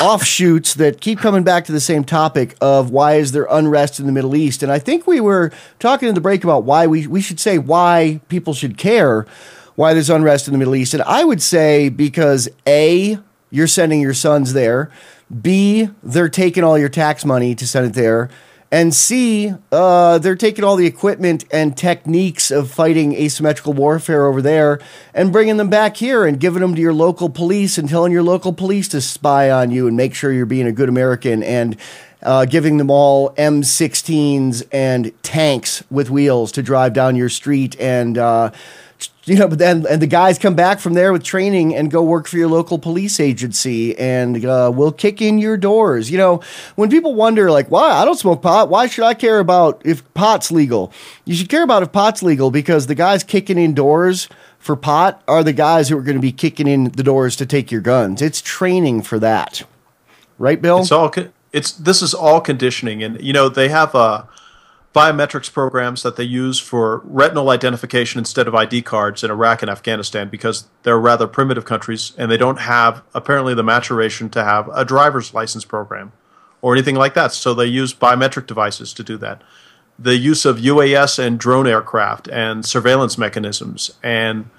offshoots that keep coming back to the same topic of why is there unrest in the Middle East. And I think we were talking in the break about why we, we should say why people should care why there's unrest in the Middle East. And I would say because A, you're sending your sons there, B, they're taking all your tax money to send it there. And C, uh, they're taking all the equipment and techniques of fighting asymmetrical warfare over there and bringing them back here and giving them to your local police and telling your local police to spy on you and make sure you're being a good American and uh, giving them all M16s and tanks with wheels to drive down your street and. Uh, you know, but then and the guys come back from there with training and go work for your local police agency and uh, will kick in your doors. You know, when people wonder like, why I don't smoke pot, why should I care about if pot's legal? You should care about if pot's legal because the guys kicking in doors for pot are the guys who are going to be kicking in the doors to take your guns. It's training for that, right, Bill? It's all it's this is all conditioning, and you know they have a biometrics programs that they use for retinal identification instead of ID cards in Iraq and Afghanistan because they're rather primitive countries and they don't have apparently the maturation to have a driver's license program or anything like that. So they use biometric devices to do that. The use of UAS and drone aircraft and surveillance mechanisms and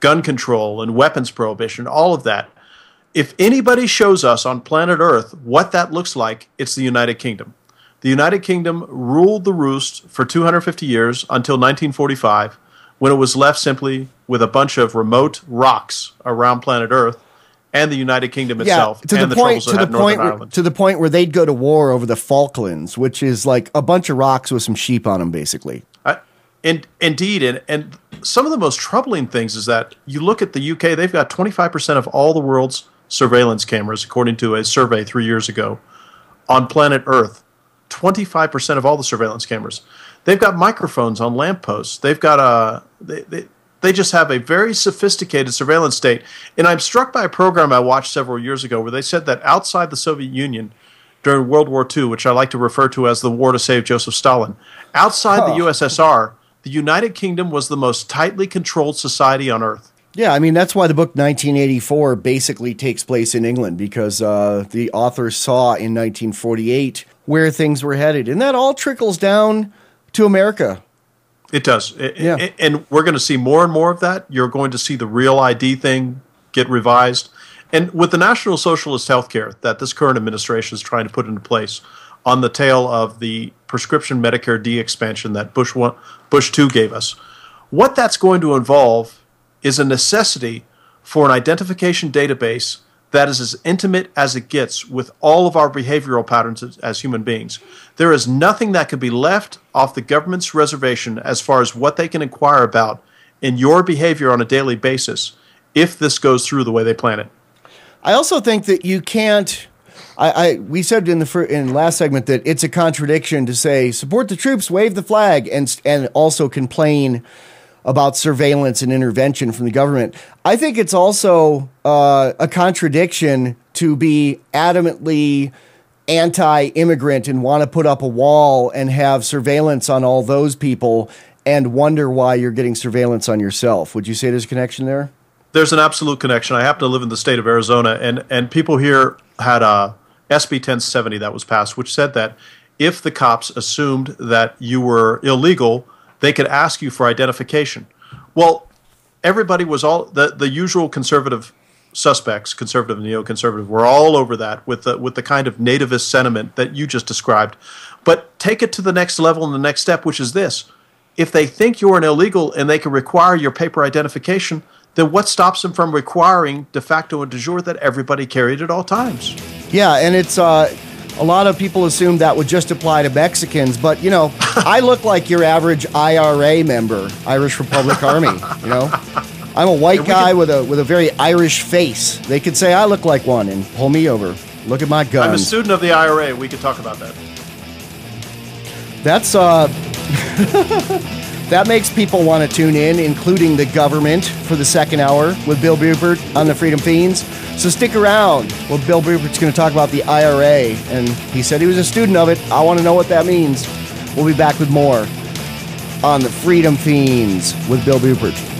gun control and weapons prohibition, all of that. If anybody shows us on planet Earth what that looks like, it's the United Kingdom. The United Kingdom ruled the roost for 250 years until 1945, when it was left simply with a bunch of remote rocks around planet Earth and the United Kingdom itself yeah, to and the, the, point, troubles to that the point where, Ireland. to the point where they'd go to war over the Falklands, which is like a bunch of rocks with some sheep on them, basically. I, and, indeed, and, and some of the most troubling things is that you look at the UK, they've got 25% of all the world's surveillance cameras, according to a survey three years ago, on planet Earth. 25% of all the surveillance cameras. They've got microphones on lampposts. They've got a they, they, they just have a very sophisticated surveillance state. And I'm struck by a program I watched several years ago where they said that outside the Soviet Union during World War II, which I like to refer to as the war to save Joseph Stalin, outside the USSR, the United Kingdom was the most tightly controlled society on earth. Yeah, I mean that's why the book 1984 basically takes place in England because uh, the author saw in 1948 where things were headed, and that all trickles down to America. It does. It- Yeah. it- and we're going to see more and more of that. You're going to see the real ID thing get revised. And with the National Socialist Healthcare that this current administration is trying to put into place on the tail of the prescription Medicare D expansion that Bush one, Bush 2 gave us, what that's going to involve is a necessity for an identification database that is as intimate as it gets with all of our behavioral patterns as, as human beings. There is nothing that could be left off the government's reservation as far as what they can inquire about in your behavior on a daily basis if this goes through the way they plan it. I also think that you can't. I, I we said in the fir- in last segment that it's a contradiction to say support the troops, wave the flag, and and also complain about surveillance and intervention from the government. I think it's also uh, a contradiction to be adamantly anti-immigrant and want to put up a wall and have surveillance on all those people and wonder why you're getting surveillance on yourself. Would you say there's a connection there? There's an absolute connection. I happen to live in the state of Arizona, and, and people here had a SB 1070 that was passed, which said that if the cops assumed that you were illegal, they could ask you for identification. Well, everybody was all the, the usual conservative suspects, conservative neoconservative, were all over that with the with the kind of nativist sentiment that you just described. But take it to the next level and the next step, which is this: if they think you're an illegal and they can require your paper identification, then what stops them from requiring de facto and de jure that everybody carry it at all times? Yeah, and it's uh, a lot of people assume that would just apply to Mexicans, but you know, I look like your average IRA member, Irish Republic Army. You know, I'm a white guy with a with a very Irish face. They could say I look like one and pull me over. Look at my gun. I'm a student of the IRA. We could talk about that. That's uh, that makes people want to tune in, including the government, for the second hour with Bill Buppert on the Freedom Feens. So stick around. Well, Bill Buppert's going to talk about the IRA, and he said he was a student of it. I want to know what that means. We'll be back with more on the Freedom Feens with Bill Buppert.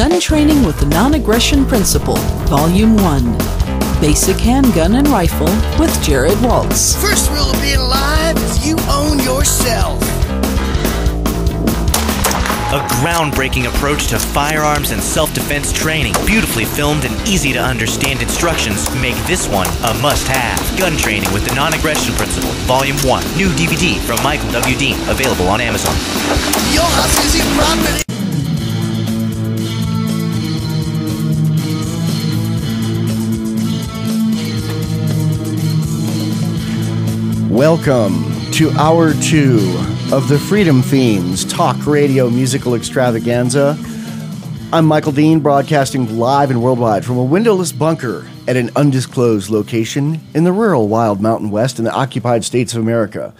Gun Training with the Non Aggression Principle, Volume 1. Basic Handgun and Rifle with Jared Waltz. First rule of being alive is you own yourself. A groundbreaking approach to firearms and self defense training. Beautifully filmed and easy to understand instructions make this one a must have. Gun Training with the Non Aggression Principle, Volume 1. New DVD from Michael W. Dean, available on Amazon. Your house is your property. Welcome to hour two of the Freedom Feens Talk Radio Musical Extravaganza. I'm Michael Dean, broadcasting live and worldwide from a windowless bunker at an undisclosed location in the rural wild mountain west in the occupied states of America.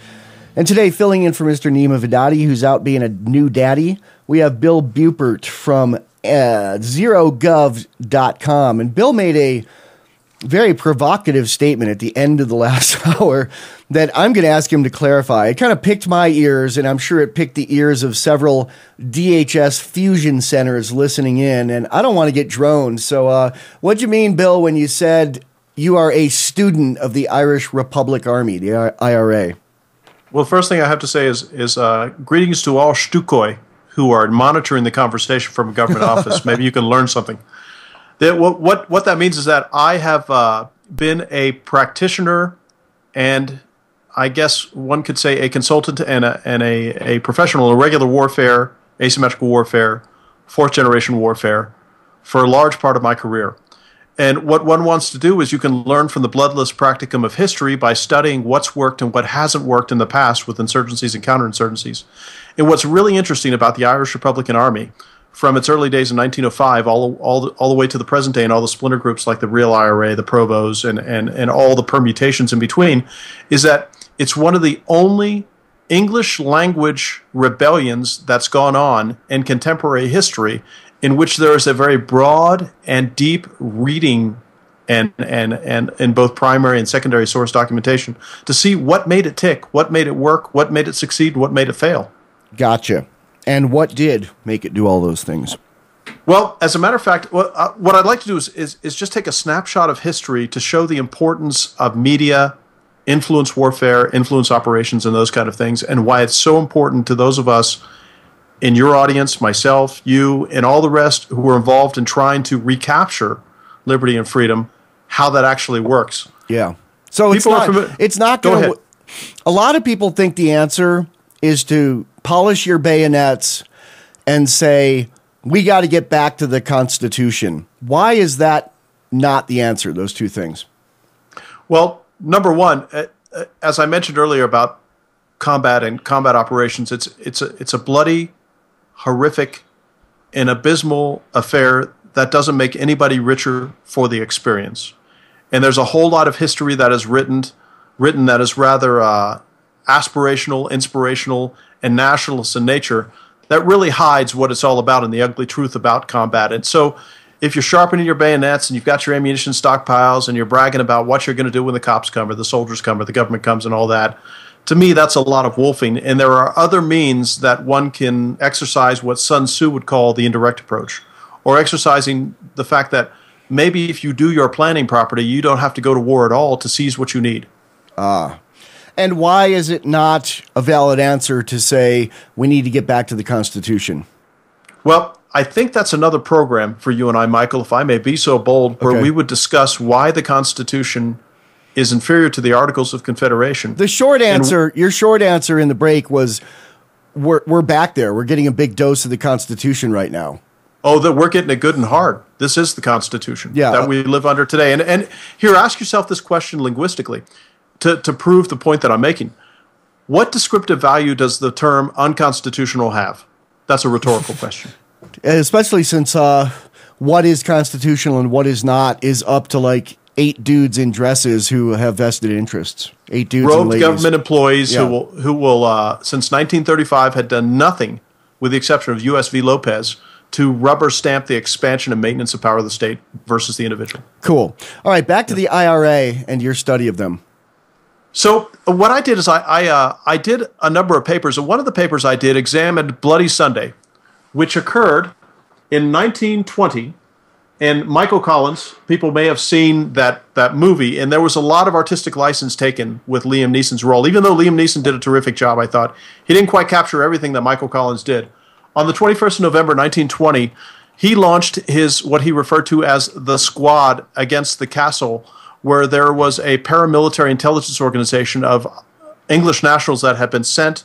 And today, filling in for Mr. Neema Vedadi, who's out being a new daddy, we have Bill Buppert from uh, zerogov.com. And Bill made a very provocative statement at the end of the last hour that I'm going to ask him to clarify. It kind of picked my ears, and I'm sure it picked the ears of several DHS fusion centers listening in. And I don't want to get droned. So, uh, what'd you mean, Bill, when you said you are a student of the Irish Republic Army, the IRA? Well, first thing I have to say is is uh, greetings to all Stukoi who are monitoring the conversation from a government office. Maybe you can learn something. That, what, what what that means is that I have uh, been a practitioner and I guess one could say a consultant and a, and a, a professional in regular warfare, asymmetrical warfare, fourth generation warfare for a large part of my career. And what one wants to do is you can learn from the bloodless practicum of history by studying what's worked and what hasn't worked in the past with insurgencies and counterinsurgencies. And what's really interesting about the Irish Republican Army from its early days in 1905 all, all, the, all the way to the present day and all the splinter groups like the Real IRA, the Provos, and, and, and all the permutations in between is that it's one of the only English language rebellions that's gone on in contemporary history in which there is a very broad and deep reading and, and, and in both primary and secondary source documentation to see what made it tick, what made it work, what made it succeed, what made it fail. Gotcha. And what did make it do all those things? Well, as a matter of fact, what, uh, what I'd like to do is, is, is just take a snapshot of history to show the importance of media, influence warfare, influence operations, and those kind of things, and why it's so important to those of us in your audience, myself, you, and all the rest who are involved in trying to recapture liberty and freedom, how that actually works. Yeah. So it's People are not, fami- it's not Go going to. A lot of people think the answer is to polish your bayonets and say, we got to get back to the Constitution. Why is that not the answer, those two things? Well, number one, uh, uh, as I mentioned earlier about combat and combat operations, it's it's a it's a bloody, horrific, and abysmal affair that doesn't make anybody richer for the experience. And there's a whole lot of history that is written written that is rather uh, aspirational, inspirational, and nationalist in nature that really hides what it's all about and the ugly truth about combat. And so, if you're sharpening your bayonets and you've got your ammunition stockpiles and you're bragging about what you're going to do when the cops come or the soldiers come or the government comes and all that, to me, that's a lot of wolfing. And there are other means that one can exercise what Sun Tzu would call the indirect approach, or exercising the fact that maybe if you do your planning properly, you don't have to go to war at all to seize what you need. Ah. And why is it not a valid answer to say we need to get back to the Constitution? Well, I think that's another program for you and I, Michael, if I may be so bold, where Okay. we would discuss why the Constitution is inferior to the Articles of Confederation. The short answer, your short answer in the break was we're, we're back there. We're getting a big dose of the Constitution right now. oh, that we're getting it good and hard. This is the Constitution Yeah. that uh, we live under today. And, and here, ask yourself this question linguistically to, to prove the point that I'm making. What descriptive value does the term unconstitutional have? That's a rhetorical question. especially since uh, what is constitutional and what is not is up to like eight dudes in dresses who have vested interests. Eight dudes robed government employees Yeah. who will who will uh, since 1935 had done nothing, with the exception of U.S. v. Lopez, to rubber stamp the expansion and maintenance of power of the state versus the individual. Cool. All right, back to the IRA and your study of them. So what I did is I I, uh, I did a number of papers, and one of the papers I did examined Bloody Sunday, which occurred in 1920. And Michael Collins, people may have seen that that movie, and there was a lot of artistic license taken with Liam Neeson's role. Even though Liam Neeson did a terrific job, I thought he didn't quite capture everything that Michael Collins did. On the 21st of November 1920, he launched his what he referred to as the squad against the castle, where there was a paramilitary intelligence organization of English nationals that had been sent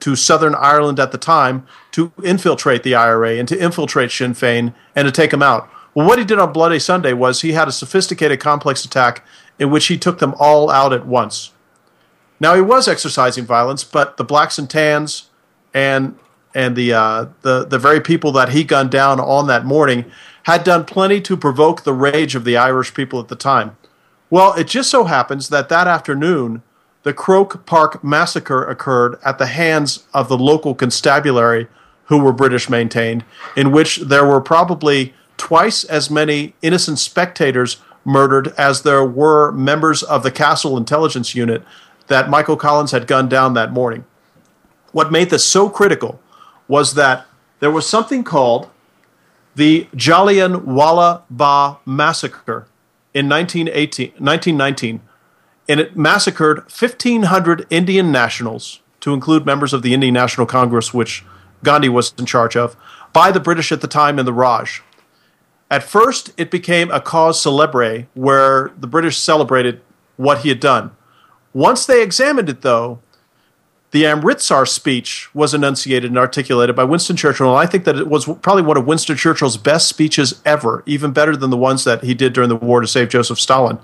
to Southern Ireland at the time to infiltrate the IRA and to infiltrate Sinn Féin and to take them out. Well, what he did on Bloody Sunday was he had a sophisticated, complex attack in which he took them all out at once. Now he was exercising violence, but the blacks and tans and and the uh, the the very people that he gunned down on that morning had done plenty to provoke the rage of the Irish people at the time. Well, it just so happens that that afternoon, the Croke Park massacre occurred at the hands of the local constabulary, who were British maintained, in which there were probably twice as many innocent spectators murdered as there were members of the Castle Intelligence Unit that Michael Collins had gunned down that morning. What made this so critical was that there was something called the Jallianwala Bagh massacre in 1918, 1919, and it massacred 1,500 Indian nationals, to include members of the Indian National Congress, which Gandhi was in charge of, by the British at the time in the Raj. At first, it became a cause celebre where the British celebrated what he had done. Once they examined it, though, the Amritsar speech was enunciated and articulated by Winston Churchill, and I think that it was probably one of Winston Churchill's best speeches ever, even better than the ones that he did during the war to save Joseph Stalin.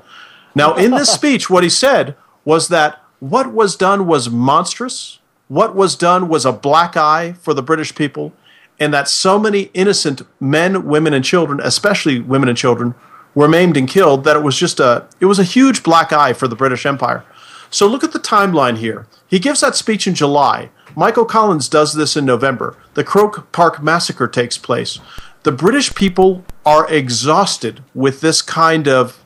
Now, in this speech, what he said was that what was done was monstrous, what was done was a black eye for the British people, and that so many innocent men, women, and children, especially women and children, were maimed and killed that it was just a it was a huge black eye for the British Empire. So look at the timeline here. He gives that speech in July. Michael Collins does this in November. The Croke Park massacre takes place. The British people are exhausted with this kind of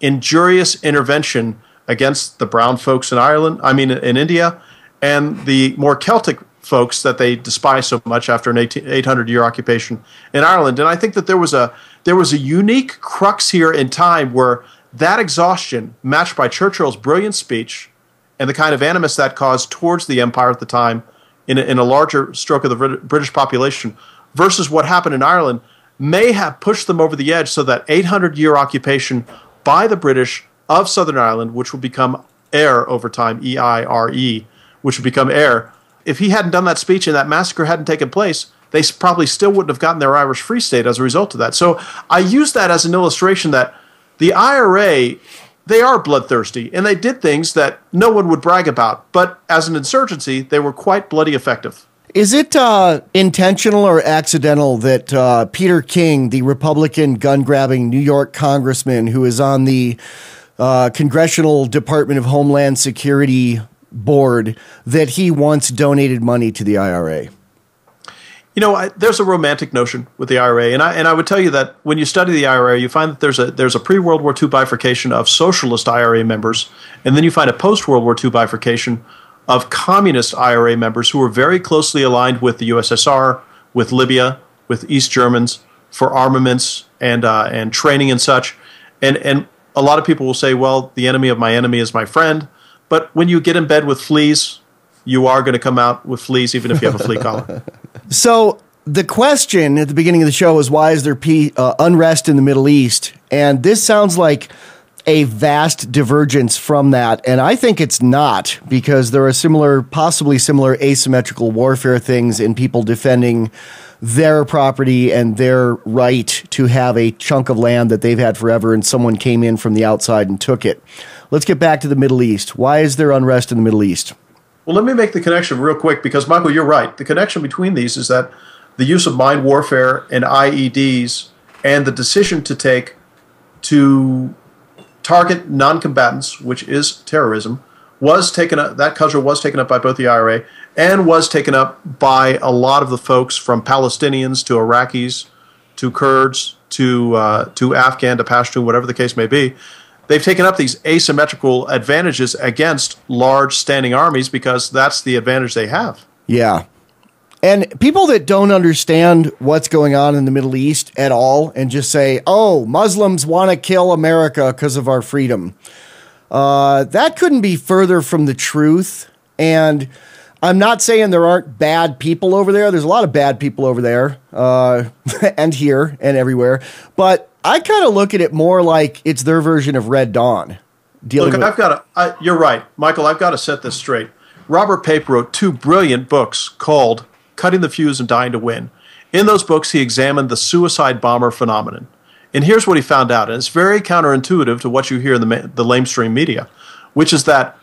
injurious intervention against the brown folks in Ireland, I mean, in India, and the more Celtic folks that they despise so much after an 800 year occupation in Ireland. And I think that there was a there was a unique crux here in time where that exhaustion, matched by Churchill's brilliant speech and the kind of animus that caused towards the empire at the time in a, in a larger stroke of the British population versus what happened in Ireland, may have pushed them over the edge so that 800 year occupation by the British of Southern Ireland, which will become Eire over time, E I R E, which will become Eire. if he hadn't done that speech and that massacre hadn't taken place, they probably still wouldn't have gotten their Irish Free State as a result of that. So I use that as an illustration that the IRA, they are bloodthirsty and they did things that no one would brag about. But as an insurgency, they were quite bloody effective. Is it uh, intentional or accidental that uh, Peter King, the Republican gun grabbing New York congressman who is on the uh, Congressional Department of Homeland Security board that he once donated money to the IRA? You know, I, there's a romantic notion with the IRA, and I and I would tell you that when you study the IRA, you find that there's a there's a pre World War II bifurcation of socialist IRA members, and then you find a post World War II bifurcation of communist IRA members who were very closely aligned with the USSR, with Libya, with East Germans for armaments and uh, and training and such, and and a lot of people will say, well, the enemy of my enemy is my friend. But when you get in bed with fleas, you are going to come out with fleas, even if you have a flea collar. So the question at the beginning of the show was why is there uh, unrest in the Middle East? And this sounds like a vast divergence from that. And I think it's not because there are similar, possibly similar asymmetrical warfare things in people defending their property and their right to have a chunk of land that they've had forever and someone came in from the outside and took it. Let's get back to the Middle East. Why is there unrest in the Middle East? Well, let me make the connection real quick because, Michael, you're right. The connection between these is that the use of mine warfare and IEDs and the decision to take to target non-combatants, which is terrorism, was taken up. That cudgel was taken up by both the IRA and was taken up by a lot of the folks from Palestinians to Iraqis to Kurds to uh, to Afghan to Pashtun, whatever the case may be they've taken up these asymmetrical advantages against large standing armies because that's the advantage they have. Yeah. And people that don't understand what's going on in the Middle East at all and just say, oh, Muslims want to kill America because of our freedom, uh, that couldn't be further from the truth. And I'm not saying there aren't bad people over there. There's a lot of bad people over there uh, and here and everywhere. But I kind of look at it more like it's their version of Red Dawn. Dealing look, with- I've got to. I, you're right, Michael. I've got to set this straight. Robert Pape wrote two brilliant books called "Cutting the Fuse" and "Dying to Win." In those books, he examined the suicide bomber phenomenon. And here's what he found out, and it's very counterintuitive to what you hear in the, the lamestream media, which is that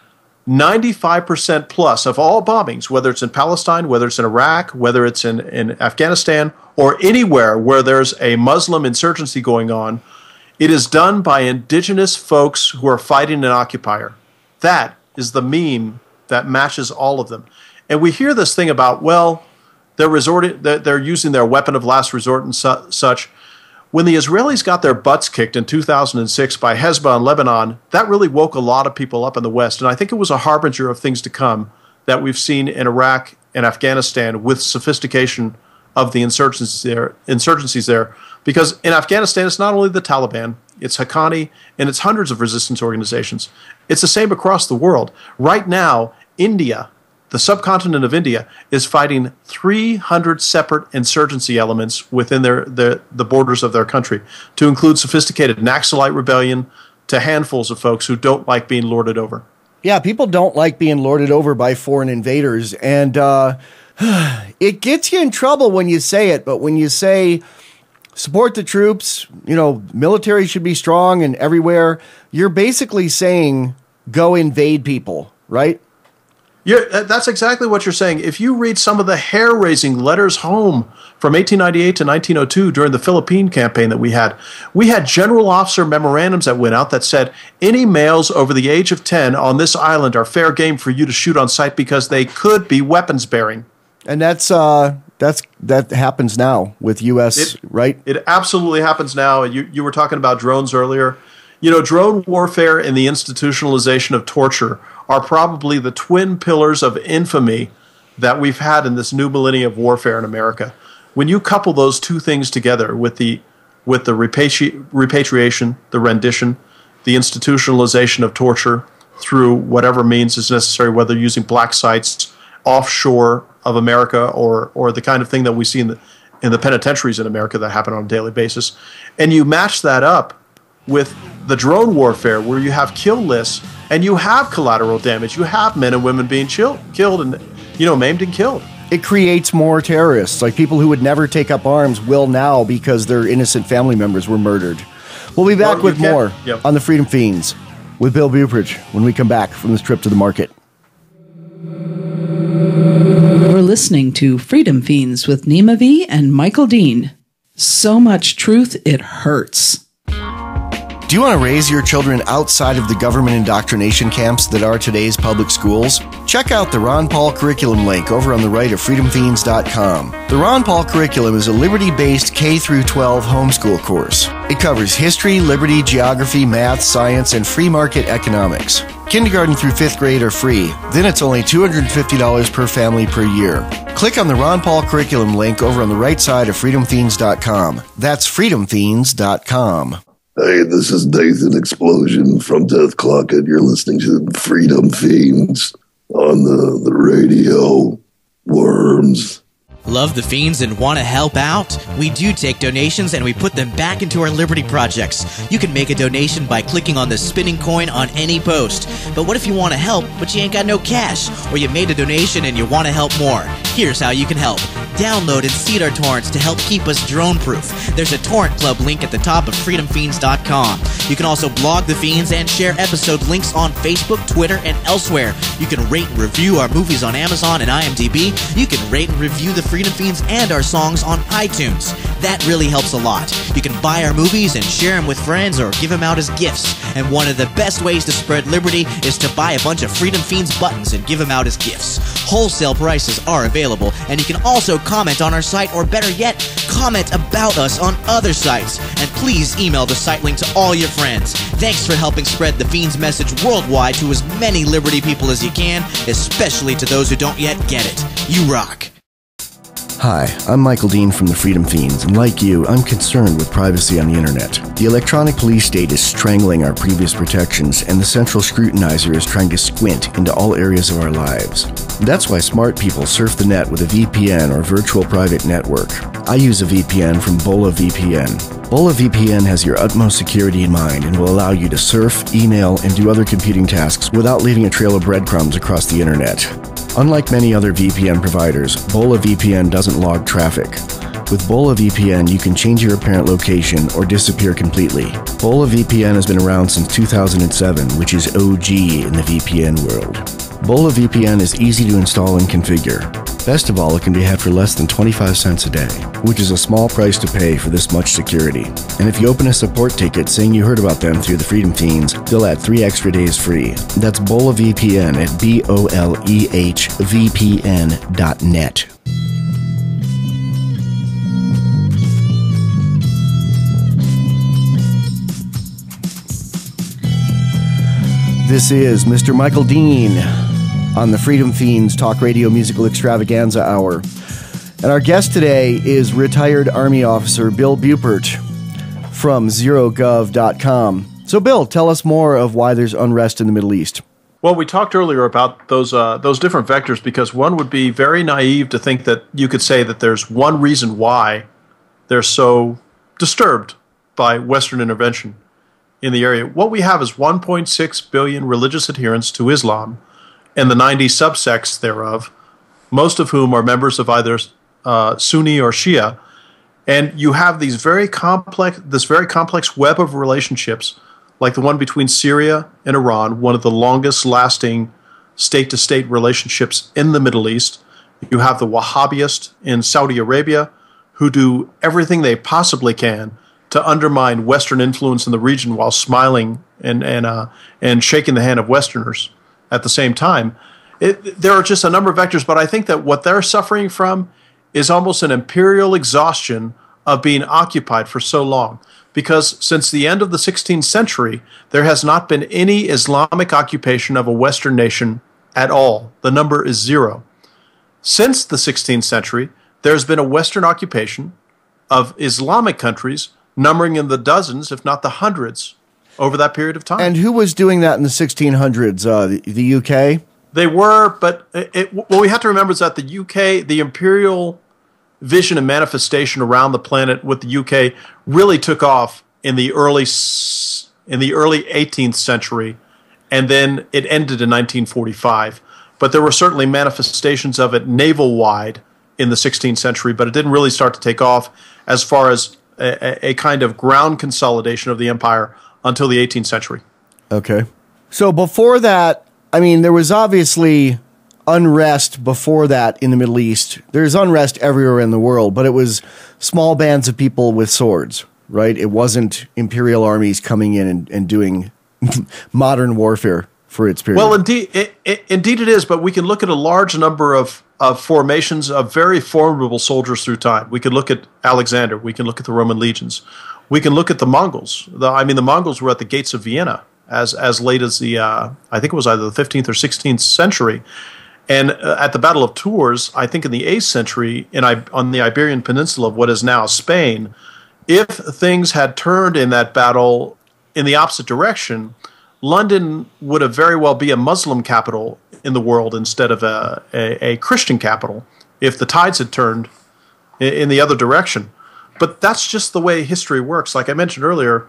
95% plus of all bombings, whether it's in Palestine, whether it's in Iraq, whether it's in, in Afghanistan, or anywhere where there's a Muslim insurgency going on, it is done by indigenous folks who are fighting an occupier. That is the meme that matches all of them. And we hear this thing about, well, they're resorting, they're using their weapon of last resort and su- such. When the Israelis got their butts kicked in 2006 by Hezbollah in Lebanon, that really woke a lot of people up in the West. And I think it was a harbinger of things to come that we've seen in Iraq and Afghanistan with sophistication of the insurgencies there, insurgencies there. Because in Afghanistan, it's not only the Taliban, it's Haqqani, and it's hundreds of resistance organizations. It's the same across the world. Right now, India the subcontinent of India is fighting 300 separate insurgency elements within their, their, the borders of their country, to include sophisticated Naxalite rebellion to handfuls of folks who don't like being lorded over. Yeah, people don't like being lorded over by foreign invaders, and uh, it gets you in trouble when you say it. But when you say support the troops, you know, military should be strong and everywhere, you're basically saying go invade people, right? Yeah, that's exactly what you're saying. If you read some of the hair raising letters home from 1898 to 1902 during the Philippine campaign that we had, we had general officer memorandums that went out that said any males over the age of 10 on this island are fair game for you to shoot on sight because they could be weapons bearing. And that's uh, that's that happens now with U.S. It- right? It absolutely happens now. You, you were talking about drones earlier. You know, drone warfare and the institutionalization of torture are probably the twin pillars of infamy that we've had in this new millennium of warfare in America. When you couple those two things together with the with the repatri- repatriation, the rendition, the institutionalization of torture through whatever means is necessary, whether using black sites offshore of America or or the kind of thing that we see in the in the penitentiaries in America that happen on a daily basis, and you match that up with the drone warfare where you have kill lists and you have collateral damage, you have men and women being chill, killed and you know maimed and killed. It creates more terrorists. Like people who would never take up arms will now because their innocent family members were murdered. We'll be back Well, with more yep. on the Freedom Feens with Bill Buppert when we come back from this trip to the market. You're listening to Freedom Feens with Neema V and Michael Dean. So much truth, it hurts. Do you want to raise your children outside of the government indoctrination camps that are today's public schools? Check out the Ron Paul curriculum link over on the right of freedomfeens.com. The Ron Paul curriculum is a liberty-based K through 12 homeschool course. It covers history, liberty, geography, math, science, and free market economics. Kindergarten through 5th grade are free. Then it's only $250 per family per year. Click on the Ron Paul curriculum link over on the right side of freedomfeens.com. That's freedomfeens.com. Hey, this is Nathan Explosion from Dethklok, and you're listening to Freedom Feens on the, the radio. Worms. Love the Feens and want to help out? We do take donations and we put them back into our Liberty projects. You can make a donation by clicking on the spinning coin on any post. But what if you want to help, but you ain't got no cash? Or you made a donation and you want to help more? Here's how you can help. Download and seed our torrents to help keep us drone proof. There's a torrent club link at the top of freedomfeens.com. You can also blog the Feens and share episode links on Facebook, Twitter, and elsewhere. You can rate and review our movies on Amazon and IMDb. You can rate and review the Freedom Feens and our songs on iTunes. That really helps a lot. You can buy our movies and share them with friends or give them out as gifts. And one of the best ways to spread liberty is to buy a bunch of Freedom Feens buttons and give them out as gifts. Wholesale prices are available, and you can also comment on our site, or better yet, comment about us on other sites. And please email the site link to all your friends. Thanks for helping spread the Feens message worldwide to as many Liberty people as you can, especially to those who don't yet get it. You rock. Hi, I'm Michael Dean from the Freedom Feens, and like you, I'm concerned with privacy on the internet. The electronic police state is strangling our previous protections, and the central scrutinizer is trying to squint into all areas of our lives. That's why smart people surf the net with a VPN or virtual private network. I use a VPN from Boleh VPN. Boleh VPN has your utmost security in mind and will allow you to surf, email, and do other computing tasks without leaving a trail of breadcrumbs across the internet. Unlike many other VPN providers, Boleh VPN doesn't log traffic. With Boleh VPN, you can change your apparent location or disappear completely. Boleh VPN has been around since 2007, which is OG in the VPN world. Boleh VPN is easy to install and configure. Best of all, it can be had for less than 25 cents a day, which is a small price to pay for this much security. And if you open a support ticket saying you heard about them through the Freedom Feens, they'll add three extra days free. That's Boleh VPN at B O L E H VPN dot net. This is Mr. Michael Dean on the Freedom Feens Talk Radio Musical Extravaganza Hour. And our guest today is retired Army officer Bill Buppert from ZeroGov.com. So, Bill, tell us more of why there's unrest in the Middle East. Well, we talked earlier about those uh, those different vectors because one would be very naive to think that you could say that there's one reason why they're so disturbed by Western intervention in the area. What we have is 1.6 billion religious adherents to Islam and the 90 subsects thereof, most of whom are members of either uh, Sunni or Shia. And you have these very complex, this very complex web of relationships, like the one between Syria and Iran, one of the longest lasting state to state relationships in the Middle East. You have the Wahhabists in Saudi Arabia who do everything they possibly can to undermine Western influence in the region while smiling and, and, uh, and shaking the hand of Westerners at the same time. It, there are just a number of vectors, but I think that what they're suffering from is almost an imperial exhaustion of being occupied for so long. Because since the end of the 16th century, there has not been any Islamic occupation of a Western nation at all. The number is zero. Since the 16th century, there's been a Western occupation of Islamic countries numbering in the dozens, if not the hundreds, over that period of time. And who was doing that in the 1600s? Uh, the, the UK? They were, but it, it, what we have to remember is that the UK, the imperial vision and manifestation around the planet with the UK really took off in the early in the early 18th century, and then it ended in 1945. But there were certainly manifestations of it naval wide in the 16th century, but it didn't really start to take off as far as a, a kind of ground consolidation of the empire until the 18th century. Okay. So before that, I mean, there was obviously unrest before that in the Middle East. There's unrest everywhere in the world, but it was small bands of people with swords, right? It wasn't imperial armies coming in and, and doing modern warfare for its period. Well, indeed, it, it, indeed it is. But we can look at a large number of of formations of very formidable soldiers through time. We could look at Alexander. We can look at the Roman legions. We can look at the Mongols. The, I mean, the Mongols were at the gates of Vienna as as late as the uh, I think it was either the 15th or 16th century. And uh, at the Battle of Tours, I think in the 8th century, in I- on the Iberian Peninsula of what is now Spain, if things had turned in that battle in the opposite direction, London would have very well be a Muslim capital in the world instead of a, a, a Christian capital if the tides had turned in, in the other direction. But that's just the way history works. Like I mentioned earlier,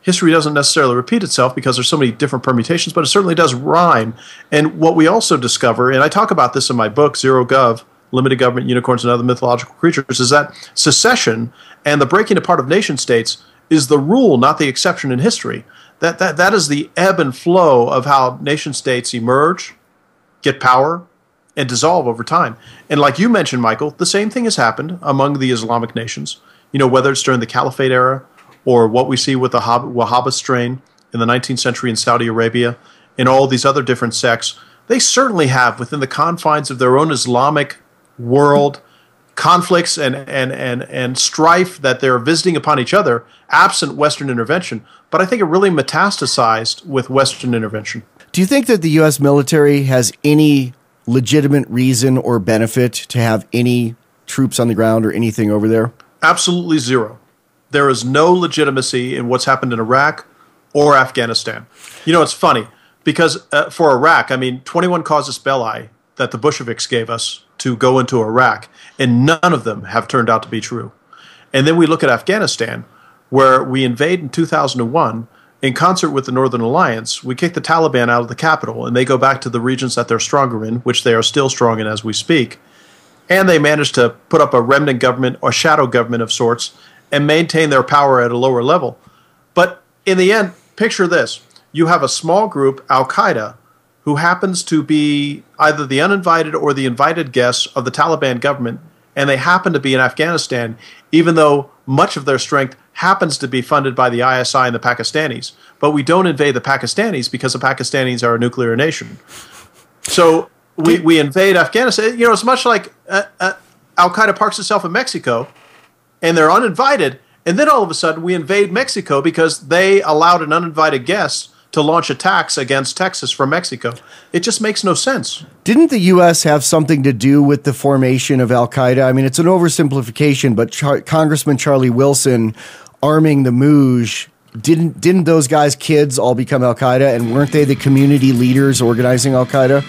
history doesn't necessarily repeat itself because there's so many different permutations, but it certainly does rhyme. And what we also discover, and I talk about this in my book, ZeroGov, Limited Government, Unicorns, and Other Mythological Creatures, is that secession and the breaking apart of nation states is the rule, not the exception in history. That, that, that is the ebb and flow of how nation states emerge, get power, and dissolve over time. And like you mentioned, Michael, the same thing has happened among the Islamic nations. You know, whether it's during the Caliphate era or what we see with the Wahhabist strain in the 19th century in Saudi Arabia and all these other different sects, they certainly have within the confines of their own Islamic world conflicts and, and, and, and strife that they're visiting upon each other absent Western intervention. But I think it really metastasized with Western intervention. Do you think that the U.S. military has any legitimate reason or benefit to have any troops on the ground or anything over there? Absolutely zero. There is no legitimacy in what's happened in Iraq or Afghanistan. You know, it's funny because uh, for Iraq, I mean, 21 casus belli that the Bolsheviks gave us to go into Iraq, and none of them have turned out to be true. And then we look at Afghanistan, where we invade in 2001. In concert with the Northern Alliance, we kick the Taliban out of the capital, and they go back to the regions that they're stronger in, which they are still strong in as we speak. And they manage to put up a remnant government or shadow government of sorts and maintain their power at a lower level. But in the end, picture this you have a small group, Al Qaeda, who happens to be either the uninvited or the invited guests of the Taliban government, and they happen to be in Afghanistan, even though much of their strength happens to be funded by the ISI and the Pakistanis. But we don't invade the Pakistanis because the Pakistanis are a nuclear nation. So we, we invade Afghanistan. You know, it's much like uh, uh, Al Qaeda parks itself in Mexico, and they're uninvited, and then all of a sudden we invade Mexico because they allowed an uninvited guest to launch attacks against Texas from Mexico. It just makes no sense. Didn't the U.S. have something to do with the formation of Al Qaeda? I mean, it's an oversimplification, but Char- Congressman Charlie Wilson arming the Muj. Didn't didn't those guys' kids all become Al Qaeda, and weren't they the community leaders organizing Al Qaeda?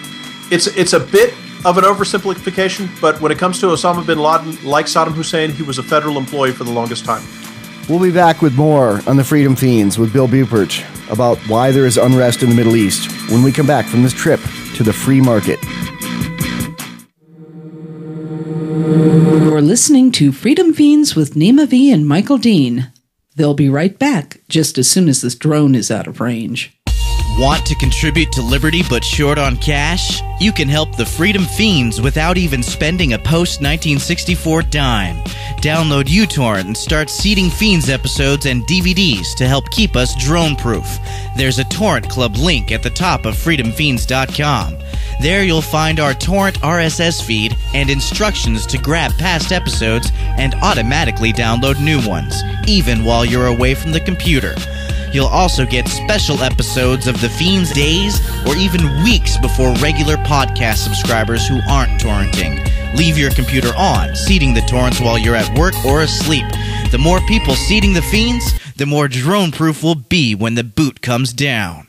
It's it's a bit of an oversimplification, but when it comes to Osama bin Laden, like Saddam Hussein, he was a federal employee for the longest time. We'll be back with more on the Freedom Feens with Bill Buppert about why there is unrest in the Middle East when we come back from this trip to the free market. You're listening to Freedom Feens with Neema V and Michael Dean. They'll be right back just as soon as this drone is out of range. Want to contribute to Liberty but short on cash? You can help the Freedom Feens without even spending a post 1964 dime. Download uTorrent and start seeding Feens episodes and DVDs to help keep us drone proof. There's a Torrent Club link at the top of freedomfeens.com. There you'll find our torrent RSS feed and instructions to grab past episodes and automatically download new ones, even while you're away from the computer. You'll also get special episodes of The Feens days or even weeks before regular podcast subscribers who aren't torrenting. Leave your computer on, seeding the torrents while you're at work or asleep. The more people seeding The Feens, the more drone proof will be when the boot comes down.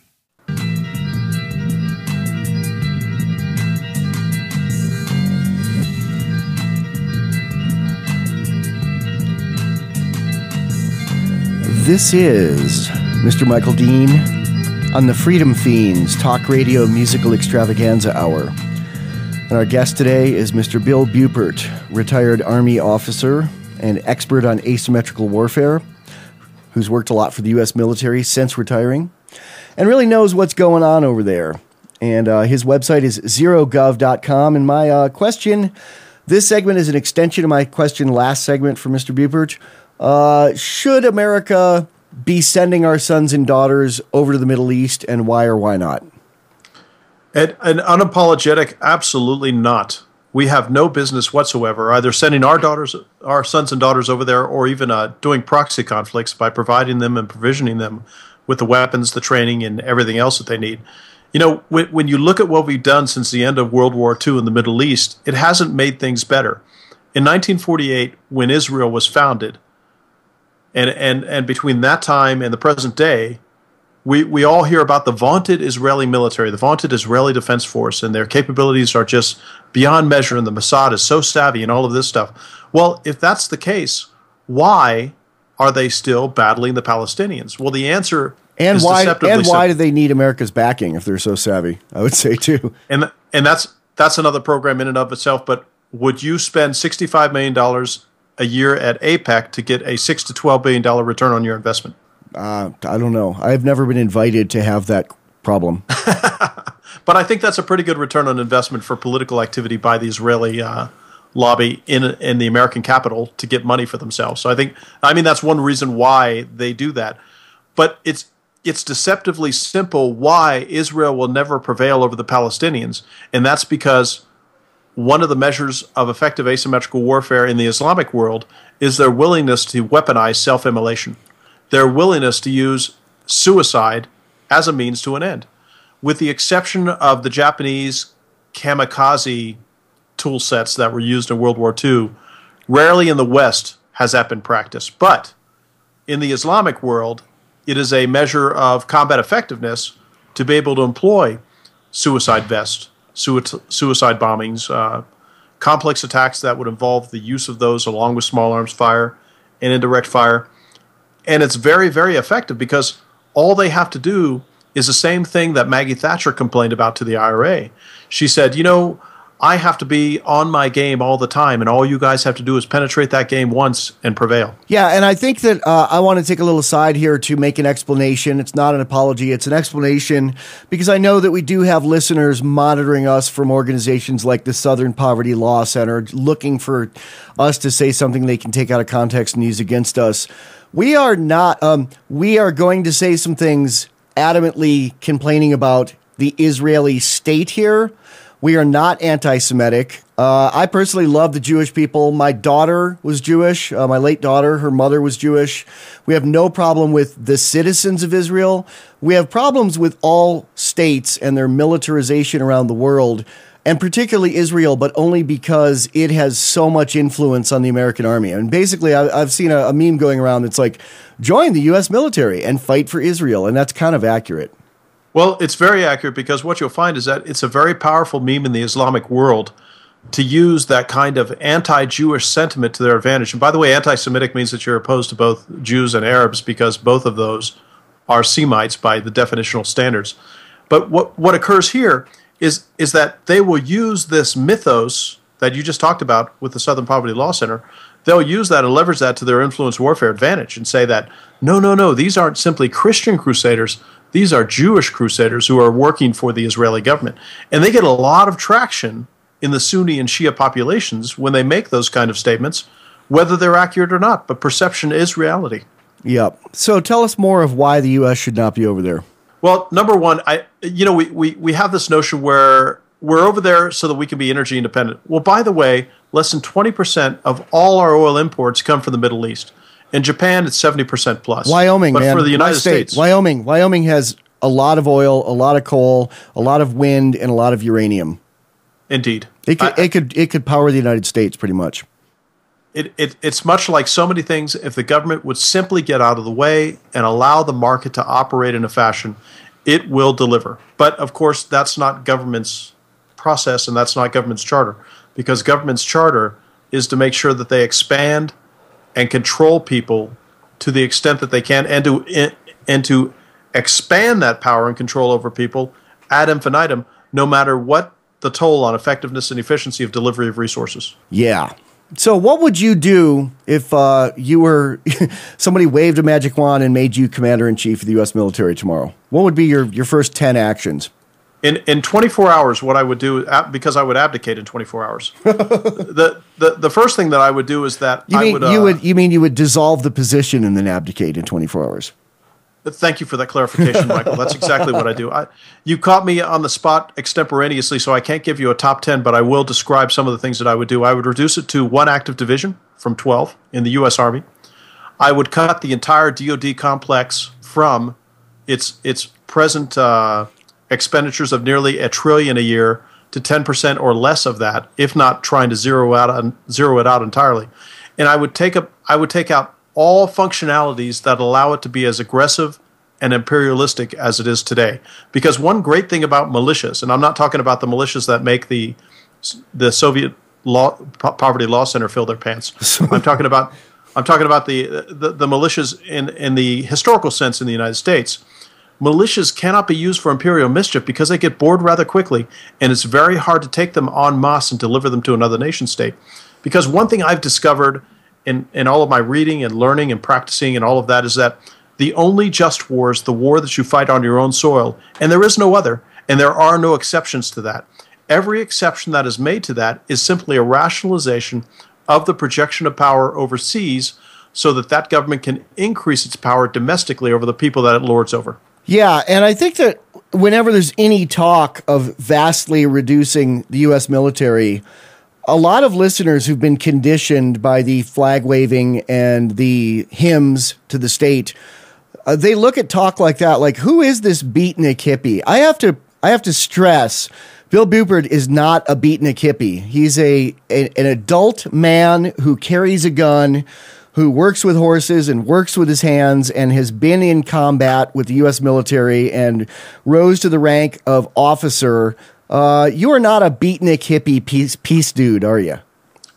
This is Mr. Michael Dean on the Freedom Feens Talk Radio Musical Extravaganza Hour. And our guest today is Mr. Bill Buppert, retired Army officer and expert on asymmetrical warfare, who's worked a lot for the U.S. military since retiring, and really knows what's going on over there. And uh, his website is zerogov.com. And my uh, question this segment is an extension of my question last segment for Mr. Buppert. Uh, should America be sending our sons and daughters over to the Middle East, and why or why not? An unapologetic, absolutely not. We have no business whatsoever either sending our daughters, our sons and daughters over there, or even uh, doing proxy conflicts by providing them and provisioning them with the weapons, the training, and everything else that they need. You know, when, when you look at what we've done since the end of World War II in the Middle East, it hasn't made things better. In 1948, when Israel was founded, and and and between that time and the present day, we we all hear about the vaunted Israeli military, the vaunted Israeli Defense Force, and their capabilities are just beyond measure, and the Mossad is so savvy and all of this stuff. Well, if that's the case, why are they still battling the Palestinians? Well, the answer and why and why simple. do they need America's backing if they're so savvy? I would say too. and and that's that's another program in and of itself. But would you spend sixty five million dollars a year at AIPAC to get a six to twelve billion dollar return on your investment? Uh, I don't know. I've never been invited to have that problem. But I think that's a pretty good return on investment for political activity by the Israeli uh, lobby in in the American capital to get money for themselves. So I think I mean that's one reason why they do that. But it's it's deceptively simple why Israel will never prevail over the Palestinians, and that's because one of the measures of effective asymmetrical warfare in the Islamic world is their willingness to weaponize self-immolation, their willingness to use suicide as a means to an end with the exception of the Japanese kamikaze tool sets that were used in World War II, rarely in the West has that been practiced. But in the Islamic world, it is a measure of combat effectiveness to be able to employ suicide vests, suicide bombings, uh, complex attacks that would involve the use of those along with small arms fire and indirect fire. And it's very, very effective because all they have to do is the same thing that Maggie Thatcher complained about to the IRA. She said, you know, I have to be on my game all the time, and all you guys have to do is penetrate that game once and prevail. Yeah, and I think that uh, I want to take a little aside here to make an explanation. It's not an apology, it's an explanation because I know that we do have listeners monitoring us from organizations like the Southern Poverty Law Center looking for us to say something they can take out of context and use against us. We are not, um, we are going to say some things adamantly complaining about the Israeli state here. We are not anti Semitic. Uh, I personally love the Jewish people. My daughter was Jewish. Uh, my late daughter, her mother was Jewish. We have no problem with the citizens of Israel. We have problems with all states and their militarization around the world, and particularly Israel, but only because it has so much influence on the American army. And basically, I, I've seen a, a meme going around that's like, join the U.S. military and fight for Israel. And that's kind of accurate. Well, it's very accurate because what you'll find is that it's a very powerful meme in the Islamic world to use that kind of anti Jewish sentiment to their advantage. And by the way, anti Semitic means that you're opposed to both Jews and Arabs because both of those are Semites by the definitional standards. But what, what occurs here is, is that they will use this mythos that you just talked about with the Southern Poverty Law Center. They'll use that and leverage that to their influence warfare advantage and say that, no, no, no, these aren't simply Christian crusaders. These are Jewish crusaders who are working for the Israeli government. And they get a lot of traction in the Sunni and Shia populations when they make those kind of statements, whether they're accurate or not. But perception is reality. Yep. So tell us more of why the U.S. should not be over there. Well, number one, I you know we, we, we have this notion where we're over there so that we can be energy independent. Well, by the way, less than twenty percent of all our oil imports come from the Middle East. In Japan, it's seventy percent plus. Wyoming, but man, for the United my state. States, Wyoming, Wyoming has a lot of oil, a lot of coal, a lot of wind, and a lot of uranium. indeed, It could, I- it could, it could power the United States pretty much. it, it, it's much like so many things. If the government would simply get out of the way and allow the market to operate in a fashion, it will deliver. But of course, that's not government's process and that's not government's charter because government's charter is to make sure that they expand and control people to the extent that they can and to and to expand that power and control over people ad infinitum no matter what the toll on effectiveness and efficiency of delivery of resources. Yeah. So, what would you do if uh, you were somebody waved a magic wand and made you commander in chief of the U.S. military tomorrow? What would be your, your first 10 actions? In in 24 hours what i would do because i would abdicate in 24 hours. The, the the first thing that i would do is that You i mean, would, you, uh, would, you mean you would dissolve the position and then abdicate in 24 hours? thank you for that clarification michael. That's exactly what i do. I, you caught me on the spot extemporaneously so i can't give you a top 10 but i will describe some of the things that i would do. I would reduce it to one active division from 12 in the u.s army. I would cut the entire dod complex from its its present uh, expenditures of nearly a trillion a year to 10% or less of that, if not trying to zero out zero it out entirely. And I would take up I would take out all functionalities that allow it to be as aggressive and imperialistic as it is today. Because one great thing about militias, and I'm not talking about the militias that make the the Soviet law, po- poverty law center fill their pants. I'm talking about I'm talking about the, the the militias in in the historical sense in the United States militias cannot be used for imperial mischief because they get bored rather quickly, and it's very hard to take them en masse and deliver them to another nation state. Because one thing I've discovered in, in all of my reading and learning and practicing and all of that is that the only just war is the war that you fight on your own soil, and there is no other, and there are no exceptions to that. Every exception that is made to that is simply a rationalization of the projection of power overseas so that that government can increase its power domestically over the people that it lords over. Yeah, and I think that whenever there's any talk of vastly reducing the U.S. military, a lot of listeners who've been conditioned by the flag waving and the hymns to the state, uh, they look at talk like that, like who is this beatnik hippie? I have to, I have to stress. Bill Buppert is not a beatnik hippie. He's a, a an adult man who carries a gun, who works with horses and works with his hands and has been in combat with the U.S. military and rose to the rank of officer. Uh, you are not a beatnik hippie peace, peace dude, are you?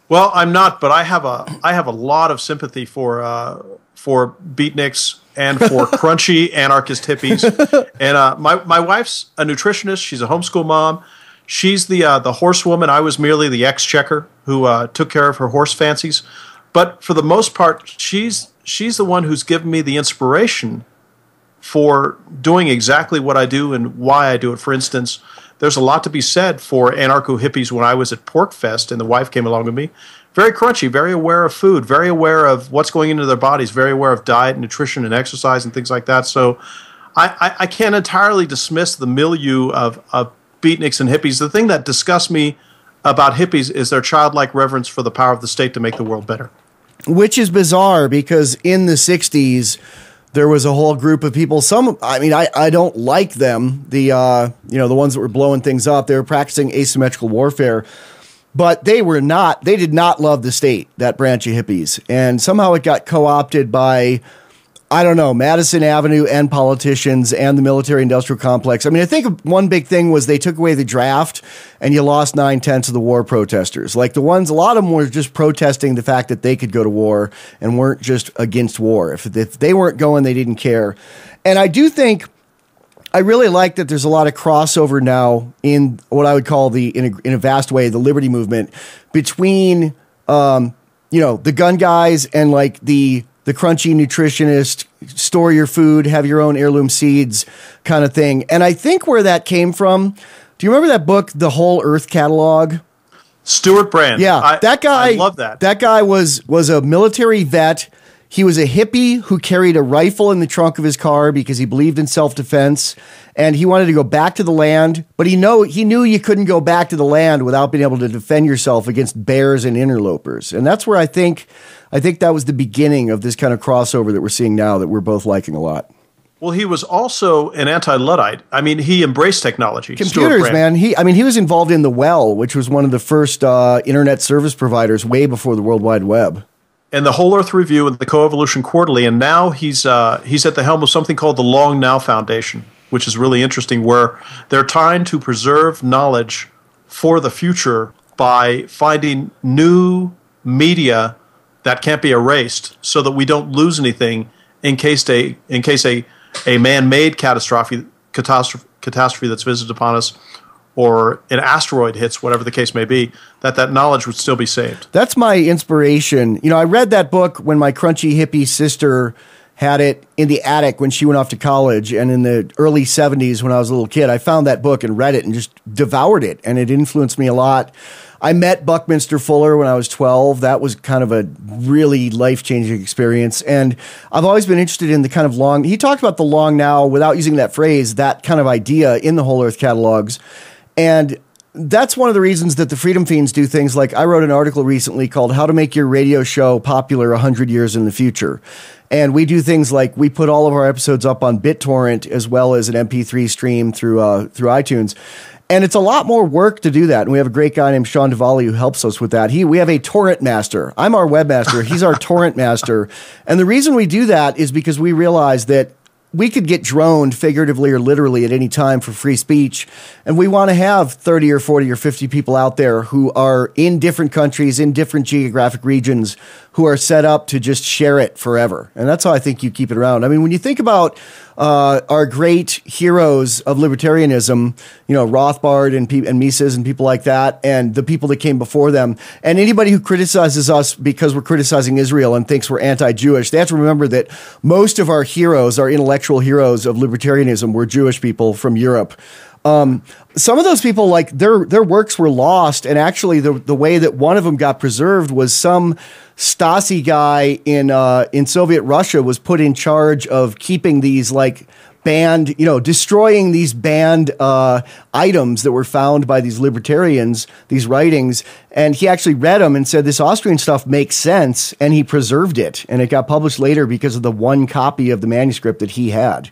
Well, I'm not, but I have a I have a lot of sympathy for uh, for beatniks and for crunchy anarchist hippies. And uh, my my wife's a nutritionist. She's a homeschool mom. She's the uh, the horsewoman. I was merely the exchequer who uh, took care of her horse fancies. But for the most part, she's she's the one who's given me the inspiration for doing exactly what I do and why I do it. For instance, there's a lot to be said for anarcho hippies when I was at PorcFest and the wife came along with me. Very crunchy, very aware of food, very aware of what's going into their bodies, very aware of diet, nutrition, and exercise and things like that. So I, I, I can't entirely dismiss the milieu of, of beatniks and hippies. The thing that disgusts me about hippies is their childlike reverence for the power of the state to make the world better. which is bizarre because in the 60s there was a whole group of people. Some i mean i, I don't like them the uh, you know the ones that were blowing things up. They were practicing asymmetrical warfare but they were not they did not love the state that branch of hippies. And somehow it got co-opted by I don't know, Madison Avenue and politicians and the military industrial complex. I mean, I think one big thing was they took away the draft and you lost nine tenths of the war protesters. Like the ones, a lot of them were just protesting the fact that they could go to war and weren't just against war. If, if they weren't going, they didn't care. And I do think. I really like that there's a lot of crossover now in what I would call the, in a, in a vast way, the liberty movement between, um, you know, the gun guys and like the, the crunchy nutritionist, store your food, have your own heirloom seeds kind of thing. And I think where that came from, do you remember that book, The Whole Earth Catalog? Stewart Brand. Yeah, I- that guy. I love that. That guy was was a military vet. He was a hippie who carried a rifle in the trunk of his car because he believed in self defense, and he wanted to go back to the land. But he know he knew you couldn't go back to the land without being able to defend yourself against bears and interlopers. And that's where I think I think that was the beginning of this kind of crossover that we're seeing now that we're both liking a lot. Well, he was also an anti-luddite. I mean, he embraced technology. Computers, man. He, I mean, he was involved in the Well, which was one of the first uh, internet service providers way before the World Wide Web. And the Whole Earth Review and the Coevolution Quarterly, and now he's uh, he's at the helm of something called the Long Now Foundation, which is really interesting, where they're trying to preserve knowledge for the future by finding new media that can't be erased, so that we don't lose anything in case a in case a a man-made catastrophe catastrophe catastrophe that's visited upon us. Or an asteroid hits, whatever the case may be, that that knowledge would still be saved. That's my inspiration. You know, I read that book when my crunchy hippie sister had it in the attic when she went off to college. And in the early 70s, when I was a little kid, I found that book and read it and just devoured it. And it influenced me a lot. I met Buckminster Fuller when I was 12. That was kind of a really life changing experience. And I've always been interested in the kind of long, he talked about the long now without using that phrase, that kind of idea in the Whole Earth catalogs. And that's one of the reasons that the Freedom Feens do things like I wrote an article recently called How to Make Your Radio Show Popular 100 Years in the Future. And we do things like we put all of our episodes up on BitTorrent as well as an MP3 stream through uh, through iTunes. And it's a lot more work to do that. And we have a great guy named Sean Duvally who helps us with that. He, we have a torrent master. I'm our webmaster. He's our torrent master. And the reason we do that is because we realize that we could get droned figuratively or literally at any time for free speech. And we want to have 30 or 40 or 50 people out there who are in different countries, in different geographic regions, who are set up to just share it forever. And that's how I think you keep it around. I mean, when you think about uh, our great heroes of libertarianism, you know, Rothbard and, and Mises and people like that, and the people that came before them, and anybody who criticizes us because we're criticizing Israel and thinks we're anti Jewish, they have to remember that most of our heroes, our intellectual heroes of libertarianism, were Jewish people from Europe. Um, some of those people, like their their works were lost, and actually, the the way that one of them got preserved was some Stasi guy in uh, in Soviet Russia was put in charge of keeping these like banned, you know, destroying these banned uh, items that were found by these libertarians, these writings, and he actually read them and said this Austrian stuff makes sense, and he preserved it, and it got published later because of the one copy of the manuscript that he had.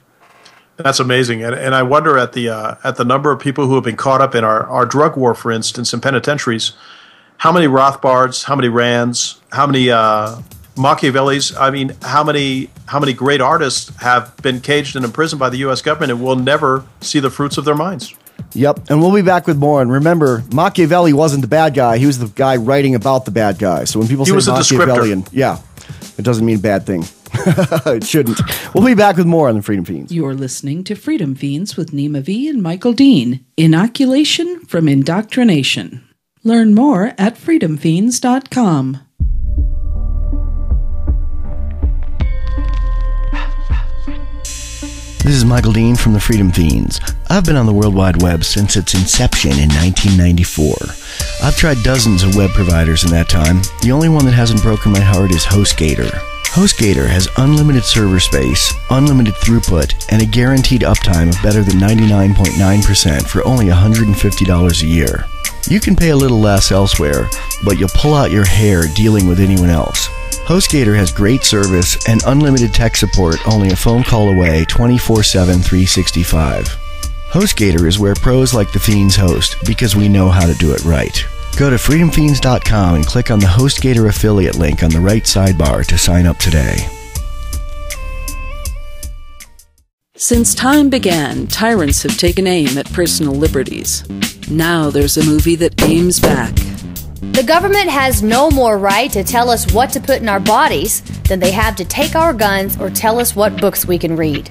That's amazing, and and I wonder at the uh, at the number of people who have been caught up in our, our drug war, for instance, in penitentiaries. How many Rothbards? How many Rands? How many uh, Machiavellis? I mean, how many how many great artists have been caged and imprisoned by the U.S. government and will never see the fruits of their minds? Yep, and we'll be back with more. And remember, Machiavelli wasn't the bad guy; he was the guy writing about the bad guy. So when people He say was a. Machiavellian, yeah, it doesn't mean bad thing. it shouldn't. We'll be back with more on the Freedom Feens. You're listening to Freedom Feens with Neema V and Michael Dean. Inoculation from indoctrination. Learn more at freedomfeens.com. This is Michael Dean from the Freedom Feens. I've been on the World Wide Web since its inception in 1994. I've tried dozens of web providers in that time. The only one that hasn't broken my heart is HostGator. HostGator has unlimited server space, unlimited throughput, and a guaranteed uptime of better than 99.9% for only $150 a year. You can pay a little less elsewhere, but you'll pull out your hair dealing with anyone else. HostGator has great service and unlimited tech support only a phone call away 24 7 365. HostGator is where pros like the Feens host because we know how to do it right. Go to freedomfeens.com and click on the HostGator affiliate link on the right sidebar to sign up today. Since time began, tyrants have taken aim at personal liberties. Now there's a movie that aims back. The government has no more right to tell us what to put in our bodies than they have to take our guns or tell us what books we can read.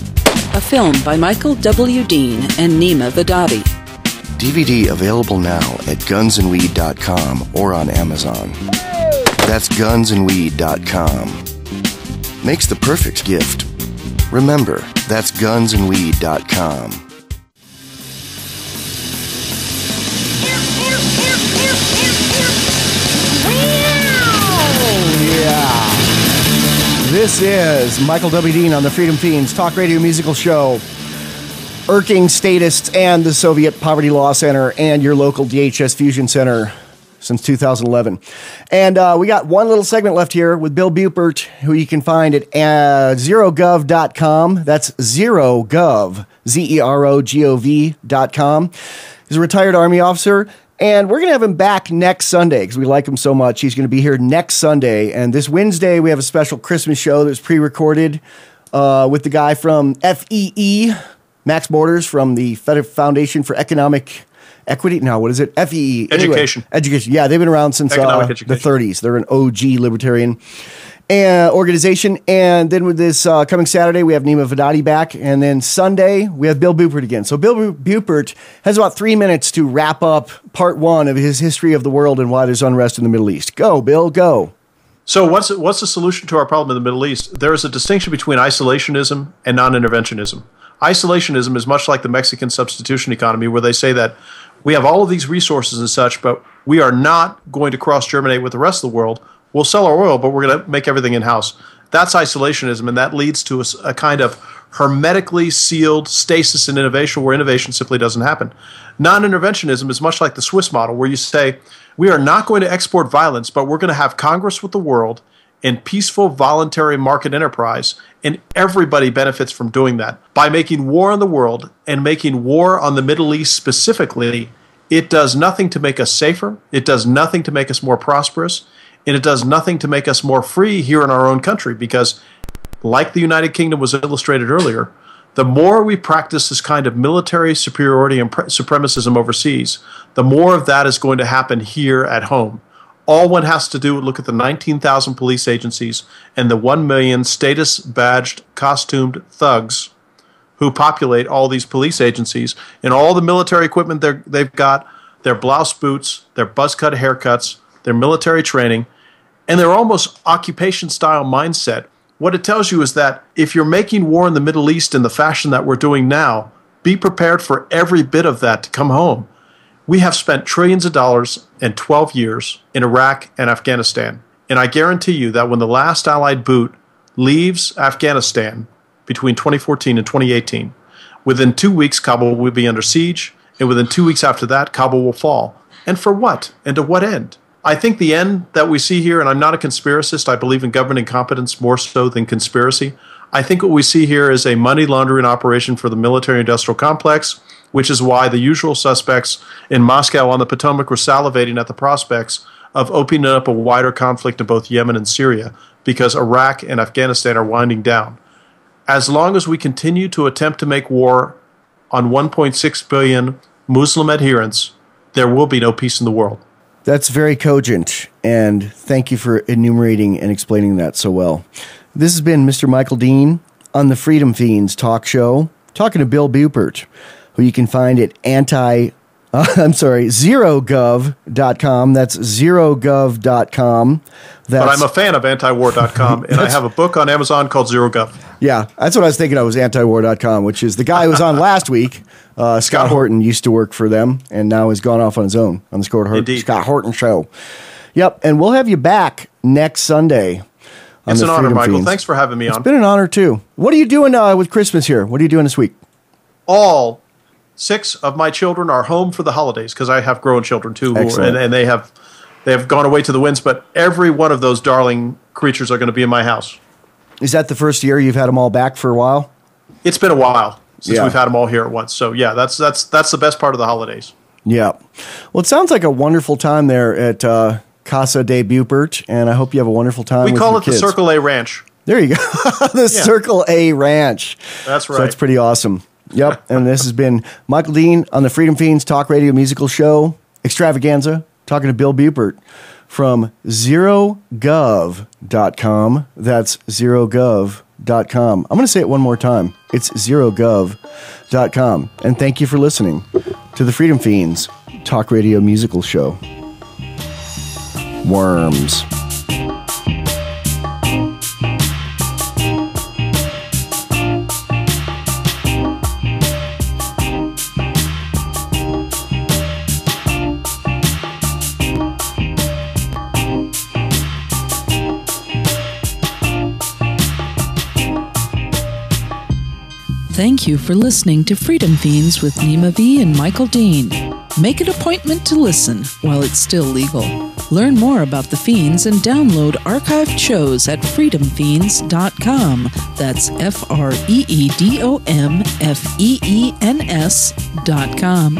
A film by Michael W. Dean and Neema Vedadi. DVD available now at gunsandweed.com or on Amazon. That's gunsandweed.com. Makes the perfect gift. Remember, that's gunsandweed.com. Yeah. This is Michael W. Dean on the Freedom Feens Talk Radio Musical Show. Irking Statists and the Soviet Poverty Law Center and your local DHS Fusion Center since 2011. And uh, we got one little segment left here with Bill Buppert, who you can find at uh, zerogov.com. That's zerogov, Z E R O G O V.com. He's a retired Army officer. And we're going to have him back next Sunday because we like him so much. He's going to be here next Sunday. And this Wednesday, we have a special Christmas show that's pre recorded uh, with the guy from FEE, Max Borders from the Fed- Foundation for Economic Equity. Now, what is it? FEE. Anyway, Education. education. Yeah, they've been around since uh, the 30s. They're an OG libertarian uh, organization. And then with this uh, coming Saturday, we have Neema Vedadi back. And then Sunday, we have Bill Buppert again. So Bill Bu- Buppert has about three minutes to wrap up part one of his history of the world and why there's unrest in the Middle East. Go, Bill, go. So what's what's the solution to our problem in the Middle East? There is a distinction between isolationism and non-interventionism. Isolationism is much like the Mexican substitution economy, where they say that we have all of these resources and such, but we are not going to cross germinate with the rest of the world. We'll sell our oil, but we're going to make everything in house. That's isolationism, and that leads to a kind of hermetically sealed stasis in innovation, where innovation simply doesn't happen. Non-interventionism is much like the Swiss model, where you say we are not going to export violence, but we're going to have Congress with the world and peaceful voluntary market enterprise and everybody benefits from doing that by making war on the world and making war on the middle east specifically it does nothing to make us safer it does nothing to make us more prosperous and it does nothing to make us more free here in our own country because like the united kingdom was illustrated earlier the more we practice this kind of military superiority and pre- supremacism overseas the more of that is going to happen here at home. All one has to do is look at the 19,000 police agencies and the 1 million status badged, costumed thugs who populate all these police agencies and all the military equipment they've got, their blouse boots, their buzz cut haircuts, their military training, and their almost occupation style mindset. What it tells you is that if you're making war in the Middle East in the fashion that we're doing now, be prepared for every bit of that to come home. We have spent trillions of dollars in 12 years in Iraq and Afghanistan. And I guarantee you that when the last Allied boot leaves Afghanistan between 2014 and 2018, within two weeks, Kabul will be under siege. And within two weeks after that, Kabul will fall. And for what? And to what end? I think the end that we see here, and I'm not a conspiracist, I believe in government incompetence more so than conspiracy. I think what we see here is a money laundering operation for the military industrial complex, which is why the usual suspects in Moscow on the Potomac were salivating at the prospects of opening up a wider conflict in both Yemen and Syria, because Iraq and Afghanistan are winding down. As long as we continue to attempt to make war on 1.6 billion Muslim adherents, there will be no peace in the world. That's very cogent, and thank you for enumerating and explaining that so well. This has been Mr. Michael Dean on the Freedom Feens talk show, talking to Bill Buppert, who you can find at anti, uh, I'm sorry, zerogov.com. That's zerogov.com. That's, But I'm a fan of antiwar.com, and I have a book on Amazon called ZeroGov. Yeah, that's what I was thinking. I was antiwar.com, which is the guy who was on last week. Uh, Scott Horton used to work for them and now has gone off on his own on the Scott Horton, Scott Horton show. Yep, and we'll have you back next Sunday. It's an honor, Freedom Michael. Feens. Thanks for having me It's on. been an honor too. What are you doing uh, with Christmas here? What are you doing this week? All six of my children are home for the holidays because I have grown children too, who- and, and they have they have gone away to the winds. But every one of those darling creatures are going to be in my house. Is that the first year you've had them all back for a while? It's been a while. Since Yeah. we've had them all here at once. So yeah, that's that's that's the best part of the holidays. Yeah. Well, it sounds like a wonderful time there at uh, Casa de Buppert, and I hope you have a wonderful time. We call it the. Circle A Ranch. There you go. the Circle A Ranch. That's right. So that's pretty awesome. Yep. and this has been Michael Dean on the Freedom Feens Talk Radio Musical Show Extravaganza, talking to Bill Buppert from zerogov.com. That's zerogov.com. I'm going to say it one more time. It's zerogov.com. And thank you for listening to the Freedom Feens Talk Radio Musical Show. Worms. Thank you for listening to Freedom Feens with Neema V and Michael Dean. Make an appointment to listen while it's still legal. Learn more about the Feens and download archived shows at freedomfeens.com. That's F R E E D O M F E E N S dot com.